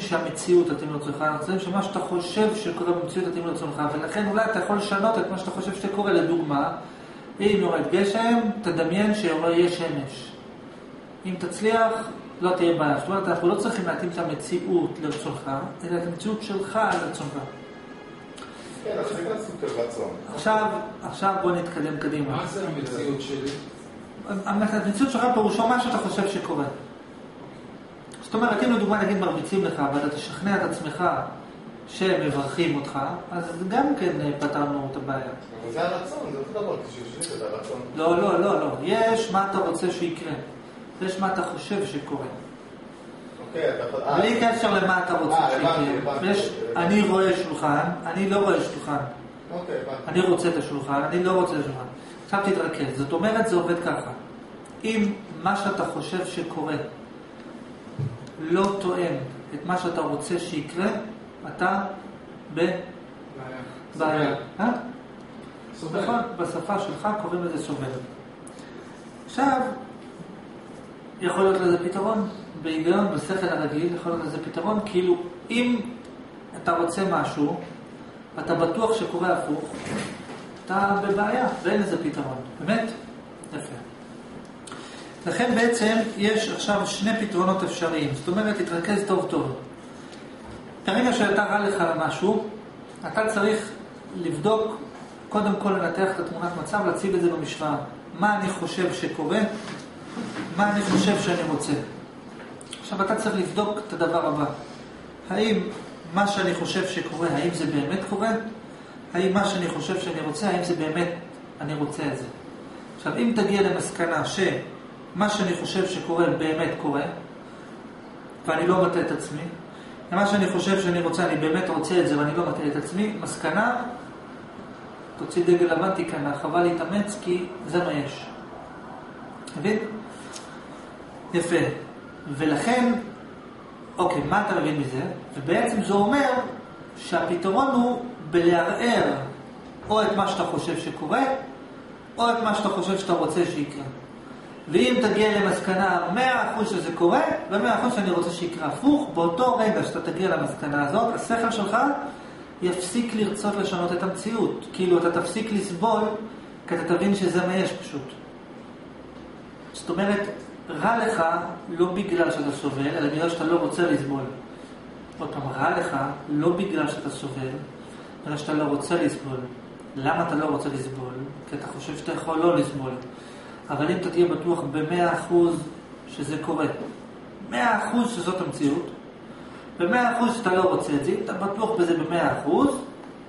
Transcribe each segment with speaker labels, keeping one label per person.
Speaker 1: שהמציאות תתאים לרצונך, אנחנו רוצים שמה שאתה חושב שקורה במציאות תתאים לרצונך, ולכן אולי אתה יכול לשנות את מה שאתה חושב שקורה, לדוגמה, אם יורד גשם, תדמיין שיהיה שמש. אם תצליח, לא תהיה בעיה. זאת אומרת, אנחנו לא צריכים להתאים את המציאות לרצונך, אלא את המציאות שלך לרצונך.
Speaker 2: כן.
Speaker 1: עכשיו, עכשיו בוא נתקדם קדימה.
Speaker 3: מה זה המציאות שלי?
Speaker 1: המציאות שלך פירושו מה שאתה חושב שקורה. זאת אומרת, אם לדוגמה נגיד מרביצים לך ואתה תשכנע את עצמך שהם מברכים אותך, אז גם כן אה, פתרנו את הבעיה.
Speaker 2: זה הרצון, זה אותו דבר, כשיושבים את הרצון.
Speaker 1: לא, לא, לא, לא. יש מה אתה רוצה שיקרה. יש מה אתה חושב שקורה.
Speaker 2: אוקיי. אה,
Speaker 1: בלי קשר למה אתה רוצה
Speaker 2: אה,
Speaker 1: שיקרה. אני רואה שולחן, אני לא רואה שולחן.
Speaker 2: אוקיי.
Speaker 1: אני רוצה את השולחן, אני לא רוצה את השולחן. עכשיו תתרכז. זאת אומרת, זה עובד ככה. אם מה שאתה חושב שקורה לא תואם את מה שאתה רוצה שיקרה, אתה בבעיה. אה? נכון, בשפה שלך קוראים לזה סובל. עכשיו, יכול להיות לזה פתרון, בהיגיון, בשכל הרגיל, יכול להיות לזה פתרון, כאילו, אם אתה רוצה משהו, אתה בטוח שקורה הפוך, אתה בבעיה, ואין לזה פתרון. באמת? יפה. לכן בעצם יש עכשיו שני פתרונות אפשריים. זאת אומרת, תתרכז טוב טוב. ברגע שאתה רע לך למשהו, אתה צריך לבדוק, קודם כל לנתח את התמונת מצב, להציב את זה במשוואה. מה אני חושב שקורה, מה אני חושב שאני רוצה. עכשיו אתה צריך לבדוק את הדבר הבא. האם מה שאני חושב שקורה, האם זה באמת קורה? האם מה שאני חושב שאני רוצה, האם זה באמת, אני רוצה את זה. עכשיו, אם תגיע למסקנה שמה שאני חושב שקורה באמת קורה, ואני לא מטעה את עצמי, ומה שאני חושב שאני רוצה, אני באמת רוצה את זה ואני לא מטעה את עצמי, מסקנה, תוציא דגל לבן, תיכנע, חבל להתאמץ כי זה מה יש. מבין? יפה. ולכן, אוקיי, מה אתה מבין מזה? ובעצם זה אומר שהפתרון הוא בלערער או את מה שאתה חושב שקורה, או את מה שאתה חושב שאתה רוצה שיקרה. ואם תגיע למסקנה 100% שזה קורה, ו-100% שאני רוצה שיקרה הפוך, באותו רגע שאתה תגיע למסקנה הזאת, השכל שלך יפסיק לרצות לשנות את המציאות. כאילו, אתה תפסיק לסבול, כי אתה תבין שזה מה יש פשוט. זאת אומרת, רע לך לא בגלל שאתה סובל, אלא בגלל שאתה לא רוצה לסבול. עוד פעם, רע לך לא בגלל שאתה סובל, אלא שאתה לא רוצה לסבול. למה אתה לא רוצה לסבול? כי אתה חושב שאתה יכול לא לסבול. אבל אם אתה תהיה בטוח במאה אחוז שזה קורה, מאה אחוז שזאת המציאות, במאה אחוז שאתה לא רוצה את זה, אתה בטוח בזה במאה אחוז,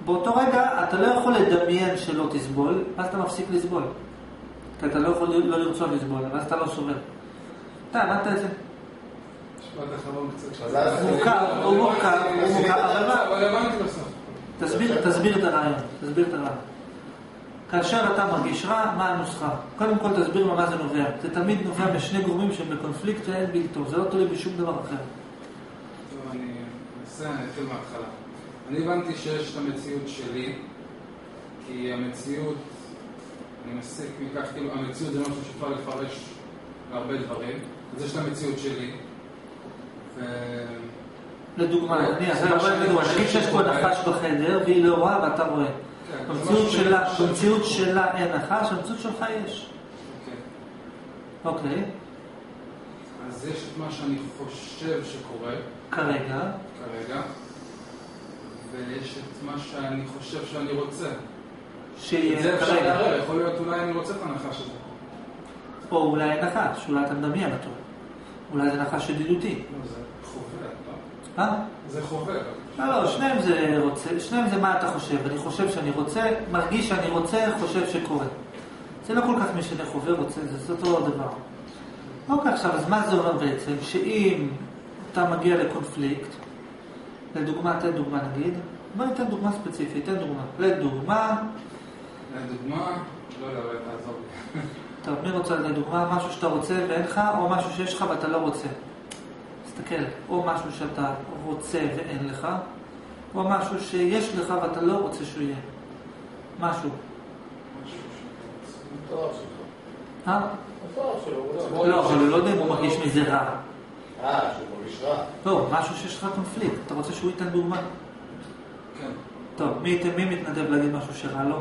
Speaker 1: באותו רגע אתה לא יכול לדמיין שלא תסבול, ואז אתה מפסיק לסבול. כי אתה לא יכול לא לרצות לסבול, ואז אתה לא סובל. אתה הבנת את זה? הוא מורכב, הוא מורכב, הוא מורכב, אבל מה? תסביר את הרעיון, תסביר את הרעיון. כאשר אתה מרגיש רע, מה הנוסחה? קודם כל תסביר ממה זה נובע. זה תמיד נובע משני גורמים שהם בקונפליקט ואין בלתו, זה לא תלוי בשום דבר אחר.
Speaker 3: טוב, אני אנסה, אני אתחיל מההתחלה. אני הבנתי שיש את המציאות שלי, כי המציאות, אני מסיק מכך, כאילו, המציאות זה משהו שאפשר לפרש להרבה דברים. אז יש את המציאות שלי, ו...
Speaker 1: לדוגמה, נניח,
Speaker 3: חושב
Speaker 1: נגיד שיש פה. נחש בחדר והיא לא רואה ואתה רואה.
Speaker 3: זה
Speaker 1: במציאות
Speaker 3: משהו
Speaker 1: שלה, אין נחש, במציאות שלך יש.
Speaker 3: אוקיי.
Speaker 1: אוקיי,
Speaker 3: אז יש את מה שאני חושב שקורה
Speaker 1: כרגע,
Speaker 3: כרגע, ויש את מה שאני חושב שאני רוצה. את זה
Speaker 1: שיהיה
Speaker 3: אפשר
Speaker 1: כרגע.
Speaker 3: לערער, יכול להיות אולי אני רוצה את הנחש הזה.
Speaker 1: או אולי אין נחש, אולי אתה מדמיין אותו. אולי זה נחש ידידותי.
Speaker 3: לא, זה חובר, לא?
Speaker 1: אה?
Speaker 3: זה חובר.
Speaker 1: לא, לא, שניהם זה רוצה, שניהם זה מה אתה חושב. אני חושב שאני רוצה, מרגיש שאני רוצה, חושב שקורה. זה לא כל כך משנה חובר רוצה, זה אותו דבר. אוקיי, עכשיו, אז מה זה אומר בעצם? שאם אתה מגיע לקונפליקט, לדוגמה, תן דוגמה נגיד, בוא ניתן דוגמה ספציפית, תן דוגמה. לדוגמה,
Speaker 3: לדוגמה, לא יודע, אולי תעזור לי.
Speaker 1: טוב, מי רוצה לתת דוגמה? משהו שאתה רוצה ואין לך, או משהו שיש לך ואתה לא רוצה. תסתכל, או משהו שאתה רוצה ואין לך, או משהו שיש לך ואתה לא רוצה שהוא יהיה. משהו. אה?
Speaker 2: לא...
Speaker 1: לא, אבל הוא לא יודע אם הוא מרגיש מזה רע.
Speaker 2: אה, שהוא מרגיש רע.
Speaker 1: לא, משהו שיש לך קונפליקט, אתה רוצה שהוא ייתן דוגמה?
Speaker 3: כן.
Speaker 1: טוב, מי, מתנדב להגיד משהו שרע לו?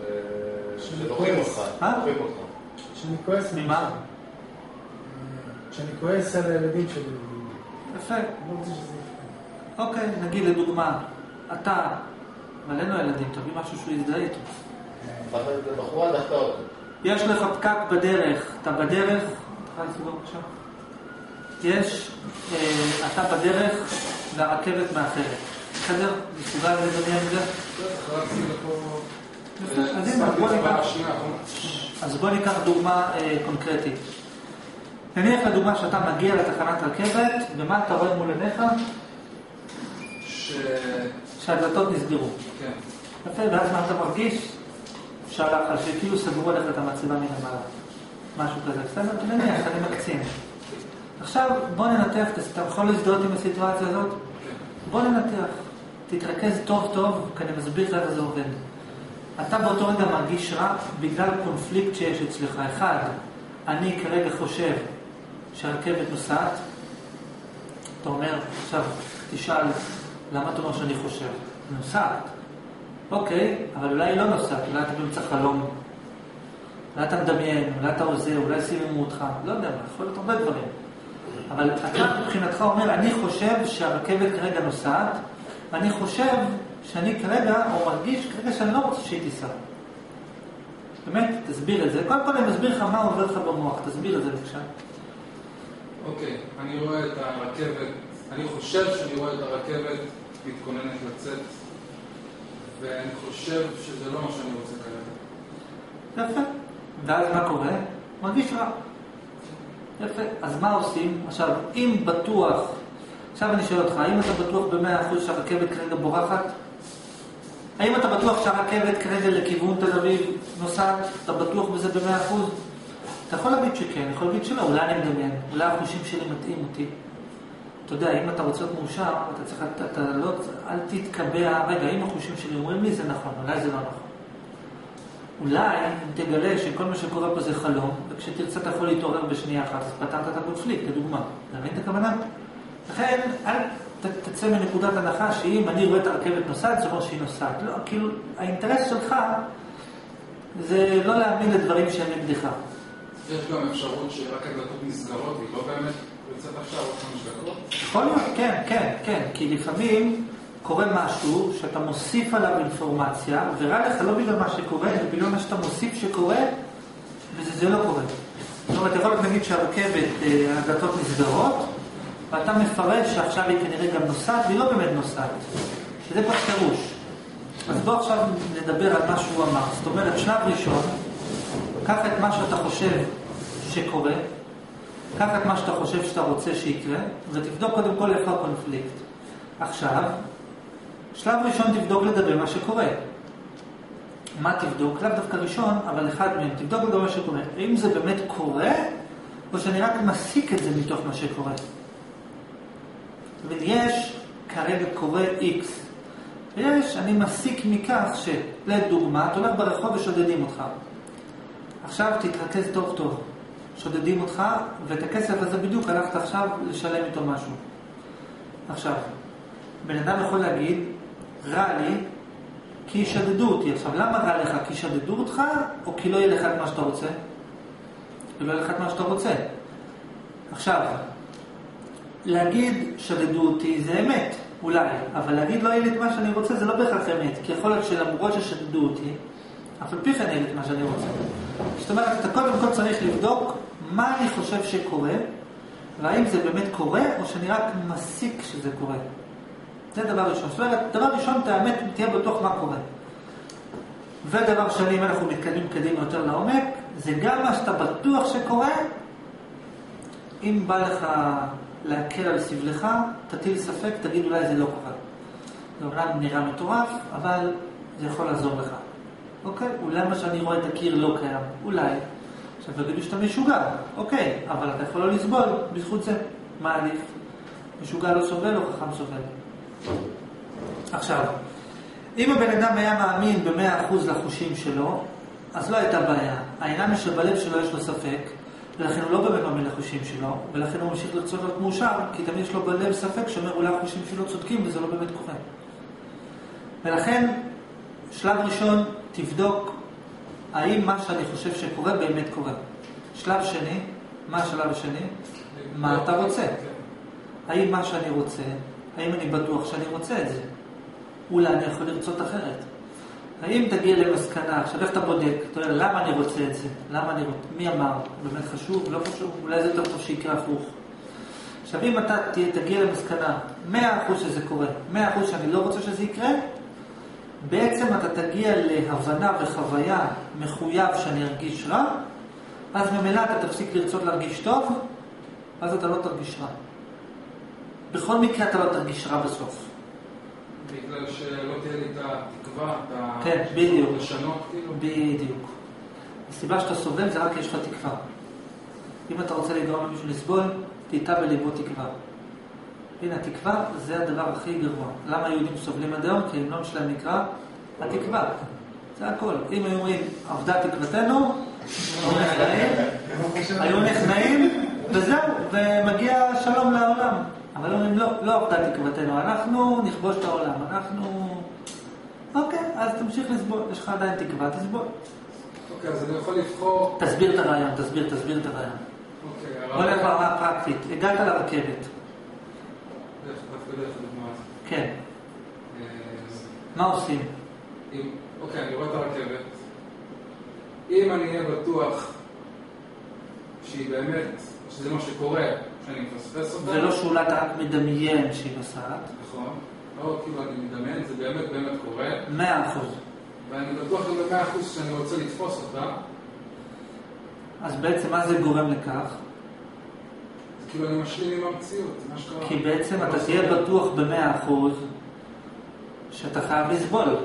Speaker 2: אה, שדוחים אותך,
Speaker 1: אה?
Speaker 4: שאני כועס...
Speaker 1: ממה?
Speaker 4: למשל. שאני כועס על הילדים שלי.
Speaker 1: יפה.
Speaker 4: אני לא רוצה שזה יקרה.
Speaker 1: אוקיי, נגיד לדוגמה, אתה, לו ילדים, תביא משהו שהוא יזדהה איתו.
Speaker 2: בחורה דחתה אותו.
Speaker 1: יש לך פקק בדרך, אתה בדרך, אתה יכול לסגור בבקשה? יש, אה, אתה בדרך לרכבת מאחרת. בסדר? מסוגל לדמיין את זה? יפה, בוא ניקח-. אז בוא ניקח דוגמה אה, קונקרטית. נניח לדוגמה שאתה מגיע לתחנת רכבת, ומה אתה רואה מול עיניך?
Speaker 3: ש...
Speaker 1: שהדלתות נסגרו.
Speaker 3: כן.
Speaker 1: יפה, ואז מה אתה מרגיש? שהלך על שכאילו סגרו עליך את המצבה מלמעלה. משהו כזה, בסדר? נניח, אני מקצין. עכשיו בוא ננתח, אתה יכול להזדהות עם הסיטואציה הזאת?
Speaker 3: כן.
Speaker 1: בוא ננתח. תתרכז טוב טוב, כי אני מסביר לך איך זה עובד. אתה באותו רגע מרגיש רע בגלל קונפליקט שיש אצלך. אחד, אני כרגע חושב שהרכבת נוסעת. אתה אומר, עכשיו תשאל, למה אתה אומר שאני חושב? נוסעת. אוקיי, אבל אולי היא לא נוסעת, אולי אתה באמצע חלום. אולי אתה מדמיין, אולי אתה עוזר, אולי סיממו אותך, לא יודע מה, יכול להיות הרבה דברים. אבל אתה מבחינתך אומר, אני חושב שהרכבת כרגע נוסעת, ואני חושב שאני כרגע, או מרגיש כרגע שאני לא רוצה שהיא תיסע. באמת, תסביר את זה. קודם כל אני מסביר לך מה עובר לך במוח, תסביר את זה בבקשה.
Speaker 3: אוקיי, אני רואה את הרכבת, אני חושב שאני רואה את הרכבת מתכוננת לצאת, ואני חושב שזה לא מה שאני רוצה כרגע.
Speaker 1: יפה. ואז מה קורה? מרגיש רע. יפה. אז מה עושים? עכשיו, אם בטוח, עכשיו אני שואל אותך, האם אתה בטוח במאה אחוז שהרכבת כרגע בורחת? האם אתה בטוח שהרכבת כרגע לכיוון תל אביב נוסעת? אתה בטוח בזה במאה אחוז? אתה יכול להגיד שכן, יכול להגיד שלא, אולי אני מדמיין, אולי החושים שלי מטעים אותי. אתה יודע, אם אתה רוצה להיות מאושר, אתה צריך, אתה, אתה לא, אל תתקבע, רגע, אם החושים שלי אומרים לי זה נכון, אולי זה לא נכון. אולי אם תגלה שכל מה שקורה פה זה חלום, וכשתרצה אתה יכול להתעורר בשנייה אחת, אז פתרת את הקונפליקט, לדוגמה. אתה מבין את הכוונה? לכן, אל ת- תצא מנקודת הנחה שאם אני רואה את הרכבת נוסעת, זה אומר שהיא נוסעת. לא, כאילו, האינטרס שלך זה לא להאמין לדברים שהם נגדך.
Speaker 3: יש גם אפשרות שרק הדלתות נסגרות, היא לא באמת יוצאת עכשיו עוד חמש דקות.
Speaker 1: יכול להיות, כן, כן, כן, כי לפעמים קורה משהו שאתה מוסיף עליו אינפורמציה, ורע לך לא בגלל מה שקורה, אלא בגלל מה שאתה מוסיף שקורה, וזה זה לא קורה. זאת אומרת, יכול להיות נגיד שהרכבת, אה, הדלתות נסגרות, ואתה מפרש שעכשיו היא כנראה גם נוסעת, והיא לא באמת נוסעת. שזה כבר. אז בוא עכשיו נדבר על מה שהוא אמר. זאת אומרת, שלב ראשון, קח את מה שאתה חושב שקורה, קח את מה שאתה חושב שאתה רוצה שיקרה, ותבדוק קודם כל איפה הקונפליקט. עכשיו, שלב ראשון תבדוק לגבי מה שקורה. מה תבדוק? לאו דווקא ראשון, אבל אחד מהם. תבדוק לגבי מה שקורה. האם זה באמת קורה, או שאני רק מסיק את זה מתוך מה שקורה. ויש, כרגע קורה X. ויש, אני מסיק מכך שלדוגמה, אתה הולך ברחוב ושודדים אותך. עכשיו תתרכז טוב טוב. שודדים אותך, ואת הכסף הזה בדיוק הלכת עכשיו לשלם איתו משהו. עכשיו, בן אדם יכול להגיד, רע לי כי ישדדו אותי. עכשיו, למה רע לך? כי ישדדו אותך, או כי לא יהיה לך את מה שאתה רוצה? כי לא יהיה לך את מה שאתה רוצה. עכשיו, להגיד שדדו אותי זה אמת, אולי, אבל להגיד לא יהיה לי את מה שאני רוצה זה לא בהכרח אמת, כי יכול להיות שלמרות ששדדו אותי, אף על פי כן לי את מה שאני רוצה. זאת אומרת, אתה קודם כל צריך לבדוק מה אני חושב שקורה, והאם זה באמת קורה, או שאני רק מסיק שזה קורה. זה דבר ראשון. זאת אומרת, דבר ראשון, תאמת, תהיה בטוח מה קורה. ודבר שני, אם אנחנו מתקדמים קדימה יותר לעומק, זה גם מה שאתה בטוח שקורה, אם בא לך להקל על סבלך, תטיל ספק, תגיד אולי זה לא קורה. זה אומנם נראה מטורף, אבל זה יכול לעזור לך. אוקיי? אולי מה שאני רואה את הקיר לא קיים. אולי. עכשיו תגידו שאתה משוגע. אוקיי, אבל אתה יכול לא לסבול בזכות זה. מה עדיף? משוגע לא סובל או חכם סובל? עכשיו, אם הבן אדם היה מאמין במאה אחוז לחושים שלו, אז לא הייתה בעיה. העניין שבלב שלו יש לו ספק, ולכן הוא לא באמת מאמין לחושים שלו, ולכן הוא ממשיך לרצות להיות מאושר, כי תמיד יש לו בלב ספק שאומר אולי החושים שלו צודקים וזה לא באמת קורה. ולכן, שלב ראשון, תבדוק האם מה שאני חושב שקורה באמת קורה. שלב שני, מה השלב השני? מה אתה רוצה? האם מה שאני רוצה, האם אני בטוח שאני רוצה את זה? אולי אני יכול לרצות אחרת. האם תגיע למסקנה, עכשיו איך אתה בודק? אתה אומר, למה אני רוצה את זה? למה אני רוצה? מי אמר? באמת חשוב? לא חשוב? אולי זה יותר טוב שיקרה הפוך. עכשיו אם אתה תגיע למסקנה, 100% שזה קורה, 100% שאני לא רוצה שזה יקרה, בעצם אתה תגיע להבנה וחוויה מחויב שאני ארגיש רע, אז ממילא אתה תפסיק לרצות להרגיש טוב, אז אתה לא תרגיש רע. בכל מקרה אתה לא תרגיש רע בסוף.
Speaker 3: בגלל שלא תהיה לי את התקווה, את.
Speaker 1: כן, בדיוק.
Speaker 3: לשנות, כאילו.
Speaker 1: בדיוק. הסיבה שאתה סובל זה רק כי יש לך תקווה. אם אתה רוצה לגרום למישהו לסבול, תיטע בליבו תקווה. הנה, התקווה זה הדבר הכי גרוע. למה יהודים סובלים עד היום? כי ההמנון שלהם נקרא התקווה. זה הכל. אם היו אומרים, אבדה תקוותנו, היו נכנעים, וזהו, ומגיע שלום לעולם. אבל אומרים, לא, לא אבדה תקוותנו, אנחנו נכבוש את העולם, אנחנו... אוקיי, אז תמשיך לסבול, יש לך עדיין תקווה, תסבול.
Speaker 3: אוקיי, אז אני יכול לבחור...
Speaker 1: תסביר את הרעיון, תסביר, תסביר את הרעיון.
Speaker 3: אוקיי,
Speaker 1: בוא נלך
Speaker 3: הרעיון...
Speaker 1: ברמה הפרקטית. הגעת לרכבת, כן,
Speaker 3: אה,
Speaker 1: מה עושים?
Speaker 3: אוקיי, אני רואה את הרכבת. אם אני אהיה בטוח שהיא באמת, שזה מה שקורה, שאני מפספס אותה,
Speaker 1: זה לא שאולי אתה רק מדמיין שהיא נוסעת,
Speaker 3: נכון, לא כאילו אני מדמיין, זה באמת באמת קורה,
Speaker 1: מאה אחוז.
Speaker 3: ואני בטוח גם במאה אחוז שאני רוצה לתפוס אותה,
Speaker 1: אז בעצם מה זה גורם לכך?
Speaker 3: כאילו אני משלים עם המציאות, מה שקרה.
Speaker 1: כי בעצם אתה. תהיה בטוח במאה אחוז שאתה חייב לסבול.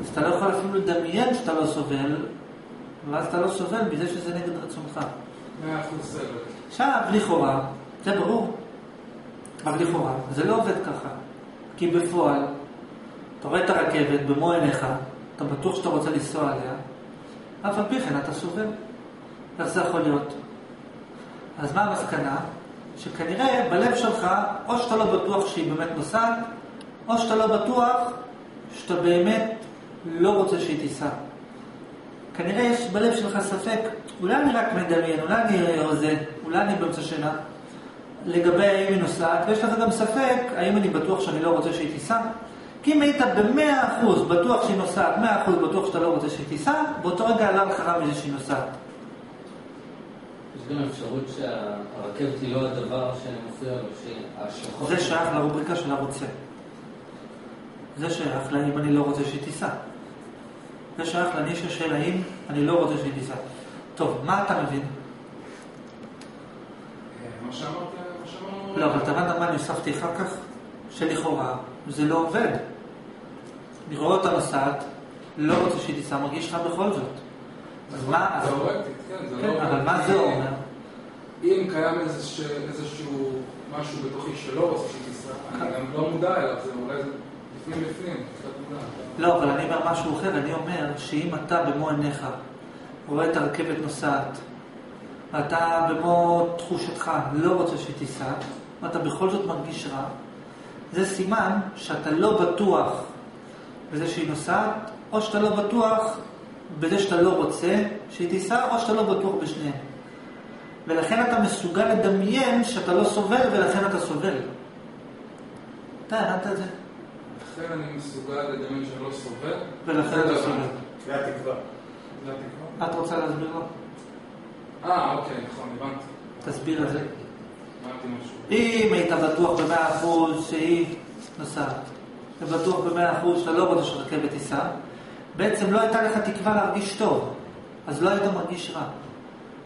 Speaker 1: אז אתה לא יכול אפילו לדמיין שאתה לא סובל, ואז אתה לא סובל מזה שזה נגד רצונך.
Speaker 3: מאה אחוז סבל.
Speaker 1: עכשיו, לכאורה, זה ברור, אבל לכאורה, זה לא עובד ככה. כי בפועל, אתה רואה את הרכבת במו עיניך, אתה בטוח שאתה רוצה לנסוע עליה, אף על פי כן אתה סובל. איך זה יכול להיות? אז מה המסקנה? שכנראה בלב שלך, או שאתה לא בטוח שהיא באמת נוסעת, או שאתה לא בטוח שאתה באמת לא רוצה שהיא תיסע. כנראה יש בלב שלך ספק, אולי אני רק מדמיין, אולי אני הוזה, אולי אני באמצע שינה, לגבי האם היא נוסעת, ויש לך גם ספק האם אני בטוח שאני לא רוצה שהיא תיסע. כי אם היית במאה אחוז בטוח שהיא נוסעת, מאה אחוז בטוח שאתה לא רוצה שהיא תיסע, באותו רגע לא לך רע מזה שהיא נוסעת.
Speaker 5: גם אפשרות שהרכבת היא לא הדבר שמפריע לו, שההשלכות...
Speaker 1: זה שייך לרובריקה של הרוצה. זה שייך לאם אני לא רוצה שהיא תיסע. זה שייך לנישה של האם אני לא רוצה שהיא תיסע. טוב, מה אתה מבין?
Speaker 3: מה שאמרת, מה שאמרנו...
Speaker 1: לא, אבל אתה הבנת מה אני הוספתי אחר כך? שלכאורה זה לא עובד. אני רואה אותה נוסעת, לא רוצה שהיא תיסע, מרגיש לך בכל זאת. אז מה, אז-
Speaker 3: תיאורטית, כן, זה
Speaker 1: כן,
Speaker 3: לא...
Speaker 1: אבל מה זה אומר?
Speaker 3: אם קיים איזשה- איזשהו משהו בתוכי שלא רוצה תיסע, אני גם לא מודע אליו, זה אולי זה לפנים בפנים, קצת מודע.
Speaker 1: לא, אבל אני אומר משהו אחר, אני אומר שאם אתה במו עיניך רואה את הרכבת נוסעת, ואתה במו תחושתך לא רוצה שהיא תיסע, ואתה בכל זאת מרגיש רע, זה סימן שאתה לא בטוח בזה שהיא נוסעת, או שאתה לא בטוח בזה שאתה לא רוצה שהיא תיסע, או שאתה לא בטוח בשניהם. ולכן אתה מסוגל לדמיין שאתה לא סובל, ולכן אתה סובל. אתה הבנת את זה?
Speaker 3: לכן אני מסוגל לדמיין שאני לא סובל.
Speaker 1: ולכן אתה. סובל.
Speaker 2: זה התקווה.
Speaker 1: את רוצה להסביר לו?
Speaker 3: אה, אוקיי, נכון, הבנתי.
Speaker 1: תסביר את זה.
Speaker 3: הבנתי משהו.
Speaker 1: אם היית בטוח במאה אחוז שהיא נוסעת, ובטוח במאה אחוז שאתה לא רוצה שהרכבת תיסע, בעצם לא הייתה לך תקווה להרגיש טוב, אז לא היית מרגיש רע.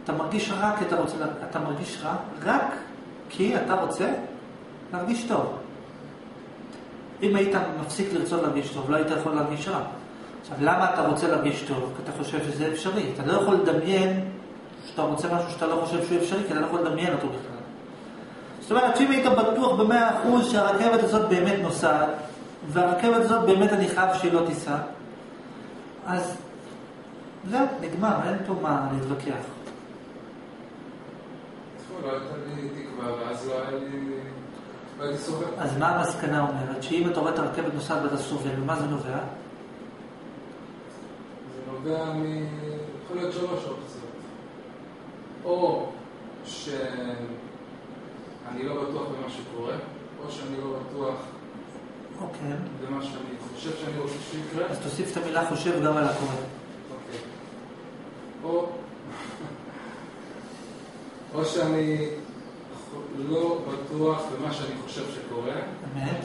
Speaker 1: אתה מרגיש רע כי אתה רוצה, אתה מרגיש רע רק כי אתה רוצה להרגיש טוב. אם היית מפסיק לרצות להרגיש טוב, לא היית יכול להרגיש רע. עכשיו, למה אתה רוצה להרגיש טוב? כי אתה חושב שזה אפשרי. אתה לא יכול לדמיין שאתה רוצה משהו שאתה לא חושב שהוא אפשרי, כי אתה לא יכול לדמיין אותו בכלל. זאת אומרת, שאם היית בטוח במאה אחוז שהרכבת הזאת באמת נוסעת, והרכבת הזאת באמת אני חייב שהיא לא תיסע, אז זהו, נגמר, אין פה מה להתווכח.
Speaker 3: לא.
Speaker 1: אז מה המסקנה אומרת? שאם אתה רואה את הרכבת נוסעת ואתה סובל, ממה זה נובע?
Speaker 3: זה נובע מ... יכול להיות שלוש אופציות. או שאני לא בטוח במה שקורה, או שאני לא בטוח
Speaker 1: אוקיי.
Speaker 3: במה שאני חושב שאני רוצה שיקרה.
Speaker 1: אז תוסיף את המילה חושב גם על הקורא.
Speaker 3: אוקיי. או... או שאני לא בטוח במה שאני חושב שקורה,
Speaker 1: אמת.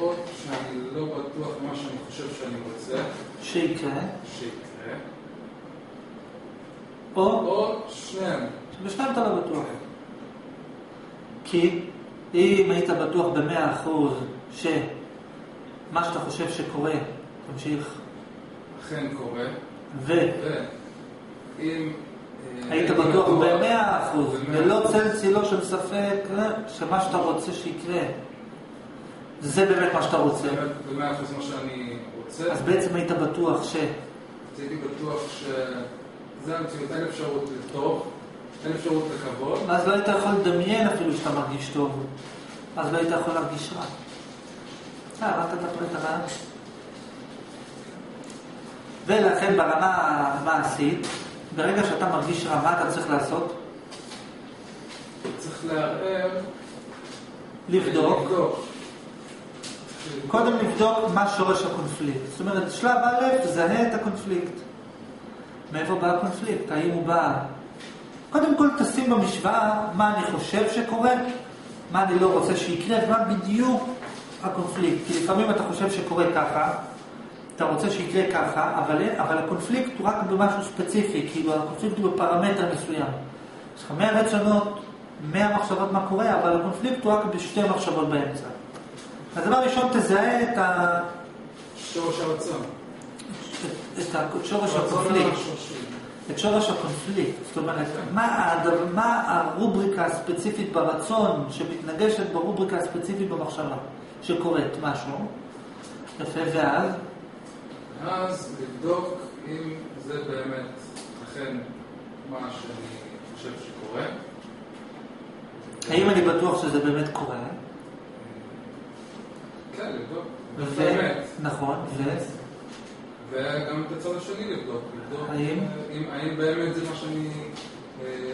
Speaker 3: או שאני לא בטוח במה שאני חושב שאני רוצה
Speaker 1: שיקרה.
Speaker 3: שיקרה,
Speaker 1: או
Speaker 3: או שניהם.
Speaker 1: שבשניים אתה לא בטוח. כי אם היית בטוח במאה אחוז שמה שאתה חושב שקורה, תמשיך,
Speaker 3: אכן קורה,
Speaker 1: והיית
Speaker 3: ואם... אה,
Speaker 1: בטוח
Speaker 3: הייתי
Speaker 1: במאה אחוז, ולא צל צילו של ספק, אה, שמה שאתה רוצה שיקרה, זה באמת מה שאתה רוצה.
Speaker 3: באמת במאה אחוז מה שאני רוצה,
Speaker 1: אז בעצם היית בטוח ש...
Speaker 3: אז הייתי בטוח שזה המציאות, אין אפשרות לטוב, אין אפשרות לקוות,
Speaker 1: ואז לא היית יכול לדמיין אפילו שאתה מרגיש טוב. אז לא היית יכול להרגיש רע. הבנת את? ולכן ברמה המעשית, ברגע שאתה מרגיש רע, מה אתה צריך לעשות?
Speaker 3: צריך לערער,
Speaker 1: לבדוק.
Speaker 3: לבדוק.
Speaker 1: קודם לבדוק מה שורש הקונפליקט. זאת אומרת, שלב א', זהה את הקונפליקט. מאיפה בא הקונפליקט? האם הוא בא... קודם כל תשים במשוואה מה אני חושב שקורה, מה אני לא רוצה שיקרה, ומה בדיוק הקונפליקט. כי לפעמים אתה חושב שקורה ככה, אתה רוצה שיקרה ככה, אבל, אבל הקונפליקט הוא רק במשהו ספציפי, כאילו הקונפליקט הוא בפרמטר מסוים. יש לך 100 רצונות, 100 מחשבות מה קורה, אבל הקונפליקט הוא רק בשתי מחשבות באמצע. אז דבר ראשון, תזהה את, ה...
Speaker 3: שורש הרצון.
Speaker 1: את שורש הקונפליקט. את שורש הקונפליקט. זאת אומרת, מה, הדבר, מה הרובריקה הספציפית ברצון שמתנגשת ברובריקה הספציפית במחשבה שקורית משהו. יפה, ואז?
Speaker 3: אז לבדוק אם זה באמת אכן מה שאני חושב שקורה.
Speaker 1: האם אני בטוח שזה באמת קורה?
Speaker 3: כן, לבדוק.
Speaker 1: ו-
Speaker 3: באמת.
Speaker 1: נכון, ו...
Speaker 3: וגם את הצד השני לבדוק. לבדוק
Speaker 1: האם?
Speaker 3: אה, אם, האם באמת זה מה שאני אה,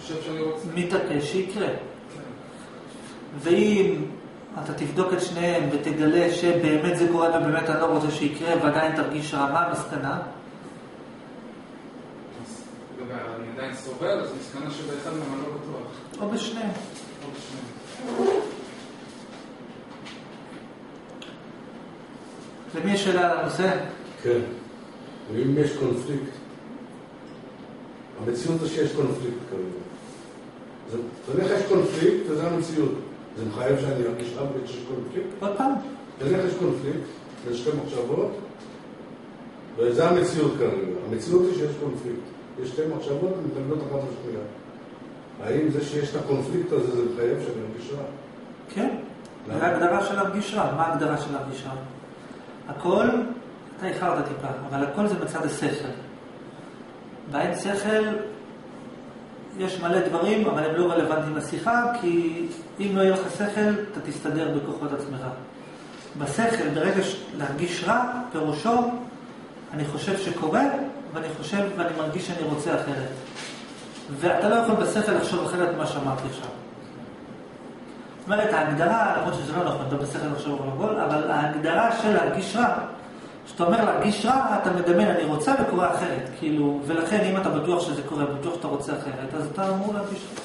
Speaker 3: חושב שאני רוצה.
Speaker 1: מתעקש שיקרה.
Speaker 3: כן.
Speaker 1: ואם אתה תבדוק את שניהם ותגלה שבאמת זה קורה ובאמת אני לא רוצה שיקרה ועדיין תרגיש רע, מה המסקנה?
Speaker 3: אני עדיין סובל, אז מסקנה שבאחד מהם אני לא בטוח.
Speaker 1: או בשניהם.
Speaker 3: או בשניהם.
Speaker 1: למי יש שאלה על הנושא?
Speaker 6: כן. ואם יש קונפליקט, המציאות זה שיש קונפליקט כרגע. זה, נניח יש קונפליקט, וזה המציאות. זה מחייב שאני ארגיש רע בגלל שיש קונפליקט?
Speaker 1: עוד פעם.
Speaker 6: נניח יש קונפליקט, יש שתי מחשבות, וזה המציאות כרגע. המציאות היא שיש קונפליקט. יש שתי מחשבות מתנגדות אחת לשנייה. האם זה שיש את הקונפליקט הזה, זה מחייב שאני ארגיש רע?
Speaker 1: כן. זה ההגדרה של להרגיש רע. מה ההגדרה של להרגיש רע? הכל, אתה איחרת טיפה, אבל הכל זה בצד השכל. בעין שכל יש מלא דברים, אבל הם לא רלוונטיים לשיחה, כי אם לא יהיה לך שכל, אתה תסתדר בכוחות עצמך. בשכל, ברגע להרגיש רע, פירושו, אני חושב שקורה, ואני חושב ואני מרגיש שאני רוצה אחרת. ואתה לא יכול בשכל לחשוב אחרת ממה שאמרתי עכשיו. זאת אומרת, ההגדרה, למרות שזה לא נכון, אתה בשכל לחשוב על הכל, אבל ההגדרה של להרגיש רע, כשאתה אומר להרגיש רע, אתה מדמיין, אני רוצה וקורה אחרת. כאילו, ולכן אם אתה בטוח שזה קורה, בטוח שאתה רוצה אחרת, אז אתה אמור להרגיש רע.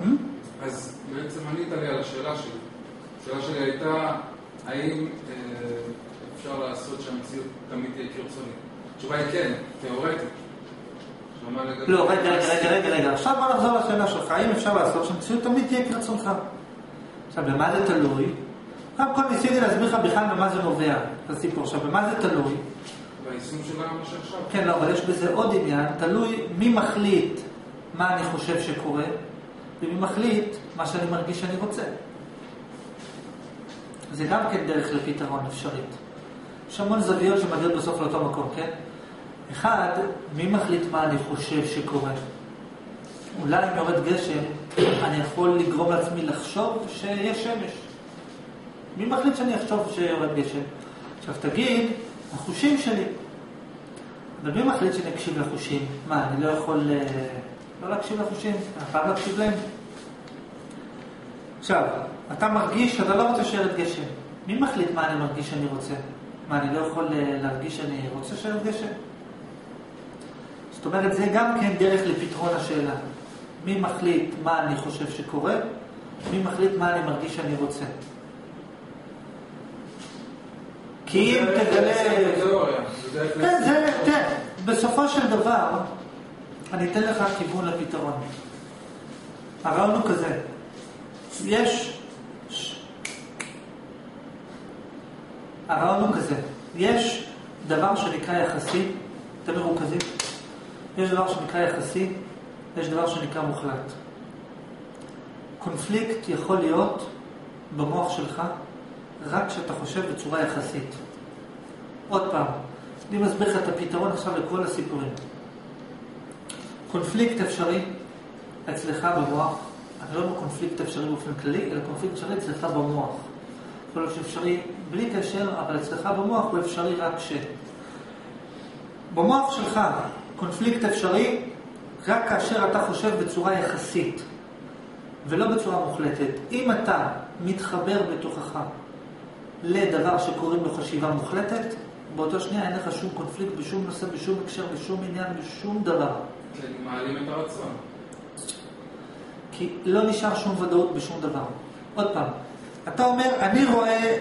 Speaker 1: Hmm?
Speaker 3: אז בעצם ענית לי על השאלה שלי. השאלה שלי הייתה, האם אה, אפשר לעשות שהמציאות תמיד תהיה כרצוני? התשובה היא כן, תיאורטית.
Speaker 1: לא, רגע, רגע, רגע, רגע, רגע. עכשיו בוא נחזור לשאלה שלך. האם אפשר לעשות שהמציאות תמיד תהיה כרצונך? עכשיו, במה זה תלוי? קודם כל ניסיתי להסביר לך בכלל במה זה נובע, את הסיפור. עכשיו, במה זה תלוי?
Speaker 3: ביישום של מה שעכשיו.
Speaker 1: כן, לא, אבל יש בזה עוד עניין, תלוי מי מחליט מה אני חושב שקורה, ומי מחליט מה שאני מרגיש שאני רוצה. זה גם כן דרך לפתרון אפשרית. יש המון זוויות שמגיעות בסוף לאותו מקום, כן? אחד, מי מחליט מה אני חושב שקורה? אולי אם יורד גשם, אני יכול לגרום לעצמי לחשוב שיש שמש. מי מחליט שאני אחשוב שיורד גשם? עכשיו תגיד, החושים שלי. אבל מי מחליט שאני אקשיב לחושים? מה, אני לא יכול אה, לא להקשיב לחושים? אני חייב להקשיב להם? עכשיו, אתה מרגיש שאתה לא רוצה שירד גשם. מי מחליט מה אני מרגיש שאני רוצה? מה, אני לא יכול אה, להרגיש שאני רוצה שירד גשם? זאת אומרת, זה גם כן דרך לפתרון השאלה. מי מחליט מה אני חושב שקורה? מי מחליט מה אני מרגיש שאני רוצה? כי אם תגלה... כן, זה, תראה, בסופו של דבר, אני אתן לך כיוון לפתרון. הרעיון הוא כזה, יש... הרעיון הוא כזה, יש דבר שנקרא יחסי, אתם מרוכזים? יש דבר שנקרא יחסי, יש דבר שנקרא מוחלט. קונפליקט יכול להיות במוח שלך רק כשאתה חושב בצורה יחסית. עוד פעם, אני מסביר לך את הפתרון עכשיו לכל הסיפורים. קונפליקט אפשרי אצלך במוח, אני לא אומר קונפליקט אפשרי באופן כללי, אלא קונפליקט אפשרי אצלך במוח. יכול להיות שאפשרי בלי קשר, אבל אצלך במוח הוא אפשרי רק כש... במוח שלך קונפליקט אפשרי רק כאשר אתה חושב בצורה יחסית ולא בצורה מוחלטת. אם אתה מתחבר בתוכך לדבר שקוראים לו חשיבה מוחלטת, באותו שנייה אין לך שום קונפליקט בשום נושא, בשום הקשר, בשום עניין, בשום דבר.
Speaker 3: כן, מעלים את הרצון.
Speaker 1: כי לא נשאר שום ודאות בשום דבר. עוד פעם, אתה אומר, אני רואה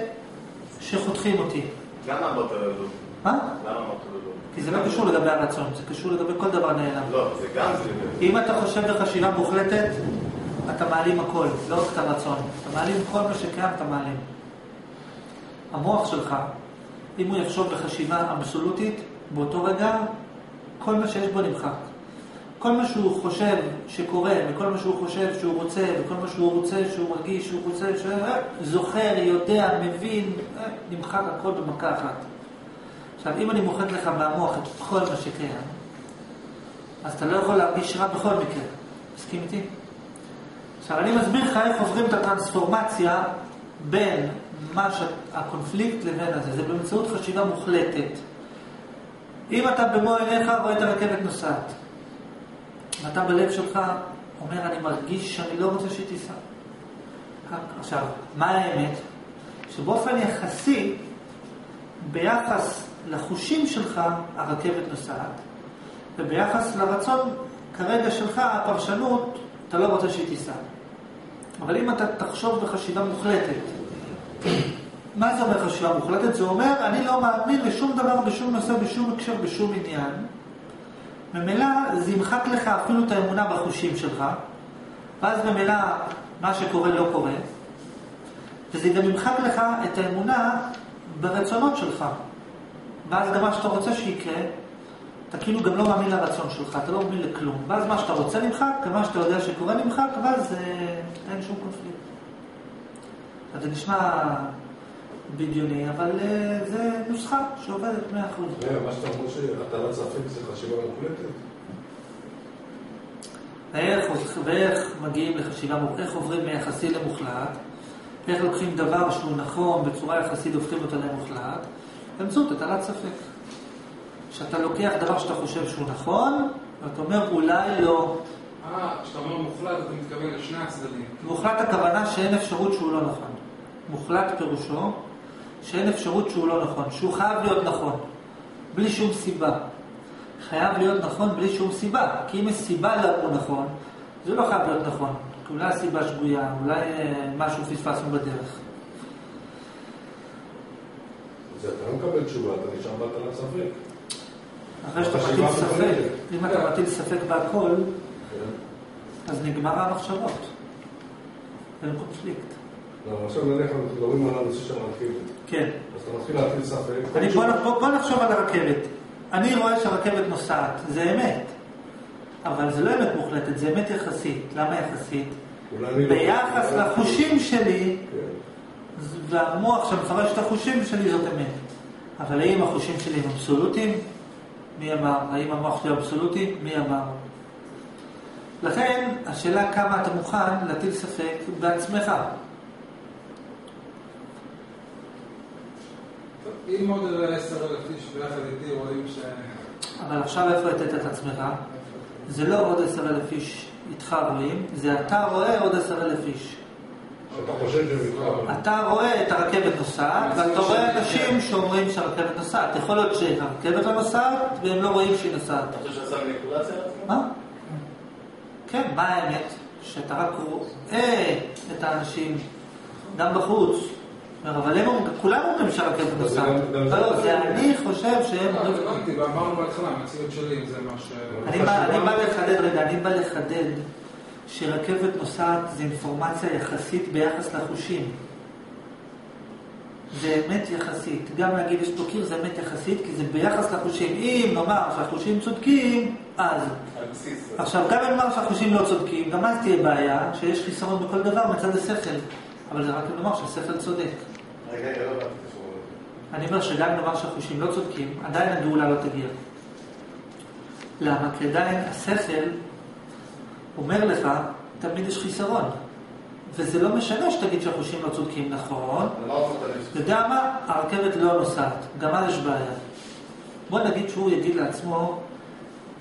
Speaker 1: שחותכים אותי.
Speaker 2: למה אמרת לו?
Speaker 1: מה?
Speaker 2: למה אמרת לו?
Speaker 1: כי זה לא קשור לגבי הרצון, זה קשור לגבי כל דבר נעלם.
Speaker 2: לא, זה גם זה.
Speaker 1: אם אתה חושב בחשיבה מוחלטת, אתה מעלים הכל, לא רק את הרצון. אתה מעלים כל מה שקיים, אתה מעלים. המוח שלך, אם הוא יחשוב בחשיבה אבסולוטית, באותו רגע, כל מה שיש בו נמחק. כל מה שהוא חושב שקורה, וכל מה שהוא חושב שהוא רוצה, וכל מה שהוא רוצה שהוא מרגיש שהוא רוצה, זוכר, יודע, מבין, אה, נמחק הכל במכה אחת. עכשיו, אם אני מוחק לך מהמוח את כל מה שקיים, אז אתה לא יכול להרגיש רע בכל מקרה. מסכים איתי? עכשיו, אני מסביר לך איך עוברים את הטרנספורמציה בין מה שהקונפליקט לבין הזה. זה באמצעות חשיבה מוחלטת. אם אתה במו עיניך רואה את הרכבת נוסעת, ואתה בלב שלך אומר, אני מרגיש שאני לא רוצה שהיא תיסע. עכשיו, מה האמת? שבאופן יחסי, ביחס לחושים שלך, הרכבת נוסעת, וביחס לרצון כרגע שלך, הפרשנות, אתה לא רוצה שהיא תיסע. אבל אם אתה תחשוב בחשיבה מוחלטת, מה זה אומר חשיבה מוחלטת? זה אומר, אני לא מאמין לשום דבר, בשום נושא, בשום הקשר, בשום עניין. ממילא זה ימחק לך אפילו את האמונה בחושים שלך, ואז ממילא מה שקורה לא קורה, וזה גם ימחק לך את האמונה ברצונות שלך. ואז גם מה שאתה רוצה שיקרה, אתה כאילו גם לא מאמין לרצון שלך, אתה לא מאמין לכלום. ואז מה שאתה רוצה נמחק, ומה שאתה יודע שקורה נמחק, ואז אה, אין שום קונפליקט. אז זה נשמע בדיוני, אבל אה, זה נוסחה שעובדת 100%.
Speaker 6: רגע, מה שאתה אומר שהטלת ספק זה חשיבה מוחלטת?
Speaker 1: ואיך, ואיך מגיעים לחשיבה, איך עוברים מיחסי למוחלט, איך לוקחים דבר שהוא נכון בצורה יחסית הופכים אותו למוחלט, באמצעות הטלת ספק. כשאתה לוקח דבר שאתה חושב שהוא נכון, ואתה אומר אולי לא.
Speaker 3: אה, כשאתה אומר מוחלט, אתה מתכוון לשני הצדדים.
Speaker 1: מוחלט הכוונה שאין אפשרות שהוא לא נכון. מוחלט פירושו שאין אפשרות שהוא לא נכון, שהוא חייב להיות נכון, בלי שום סיבה. חייב להיות נכון בלי שום סיבה, כי אם יש סיבה למה הוא נכון, זה לא חייב להיות נכון. אולי הסיבה שגויה, אולי אה, משהו פספסנו בדרך.
Speaker 6: אז אתה לא מקבל תשובה, אתה נשאר בהטלת ספק.
Speaker 1: אחרי שאתה מטיל ספק. אם אתה מטיל ספק בהכל,
Speaker 6: כן?
Speaker 1: אז נגמר המחשבות. אין קונפליקט.
Speaker 6: עכשיו נניח אנחנו מדברים על הנושא של הרכבת.
Speaker 1: כן.
Speaker 6: אז אתה מתחיל להטיל ספק.
Speaker 1: בוא, נחשוב על הרכבת. אני רואה שהרכבת נוסעת, זה אמת. אבל זה לא אמת מוחלטת, זה אמת יחסית. למה יחסית?
Speaker 6: לא-
Speaker 1: ביחס לחושים שלי,
Speaker 6: כן.
Speaker 1: והמוח שמפרש את החושים שלי זאת אמת. אבל האם החושים שלי הם אבסולוטיים? מי אמר? האם המוח שלי אבסולוטי? מי אמר? לכן, השאלה כמה אתה מוכן להטיל ספק בעצמך.
Speaker 3: אם עוד איזה עשר אלף איש ביחד איתי רואים ש...
Speaker 1: אבל עכשיו איפה לתת את עצמך? זה לא עוד עשר אלף איש איתך רואים, זה אתה רואה עוד עשר אלף איש. אתה רואה את הרכבת נוסעת, ואתה רואה אנשים שאומרים שהרכבת נוסעת. יכול להיות שהרכבת לא נוסעת, והם לא רואים שהיא נוסעת.
Speaker 2: אתה חושב שעשה מניפולציה?
Speaker 1: מה? כן, מה האמת? שאתה רק רואה את האנשים, גם בחוץ. אומר, אבל הם אומרים, כולם אומרים שהרכבת נוסעת. לא, לא,
Speaker 6: זה-
Speaker 1: אני חושב שהם...
Speaker 3: לא, אז הבנתי, ואמרנו בהתחלה, המציאות שלי זה מה ש...
Speaker 1: אני בא, לחדד, רגע, אני בא לחדד שרכבת נוסעת זה אינפורמציה יחסית ביחס לחושים. זה אמת יחסית. גם להגיד יש פה קיר זה אמת יחסית, כי זה ביחס לחושים. אם נאמר שהחושים צודקים, אז. עכשיו, גם אם נאמר שהחושים לא צודקים, גם אז תהיה בעיה שיש חיסרון בכל דבר מצד השכל. אבל זה רק אם נאמר שהשכל צודק.
Speaker 2: רגע, רגע, לא הבנתי את השורה.
Speaker 1: אני אומר שגם אם נאמר שהחושים לא צודקים, עדיין הגאולה לא תגיע. למה? כי עדיין השכל אומר לך, תמיד יש חיסרון. וזה לא משנה שתגיד שהחושים לא צודקים, נכון? אתה יודע מה? הרכבת לא נוסעת, גם אז יש בעיה. בוא נגיד שהוא יגיד לעצמו,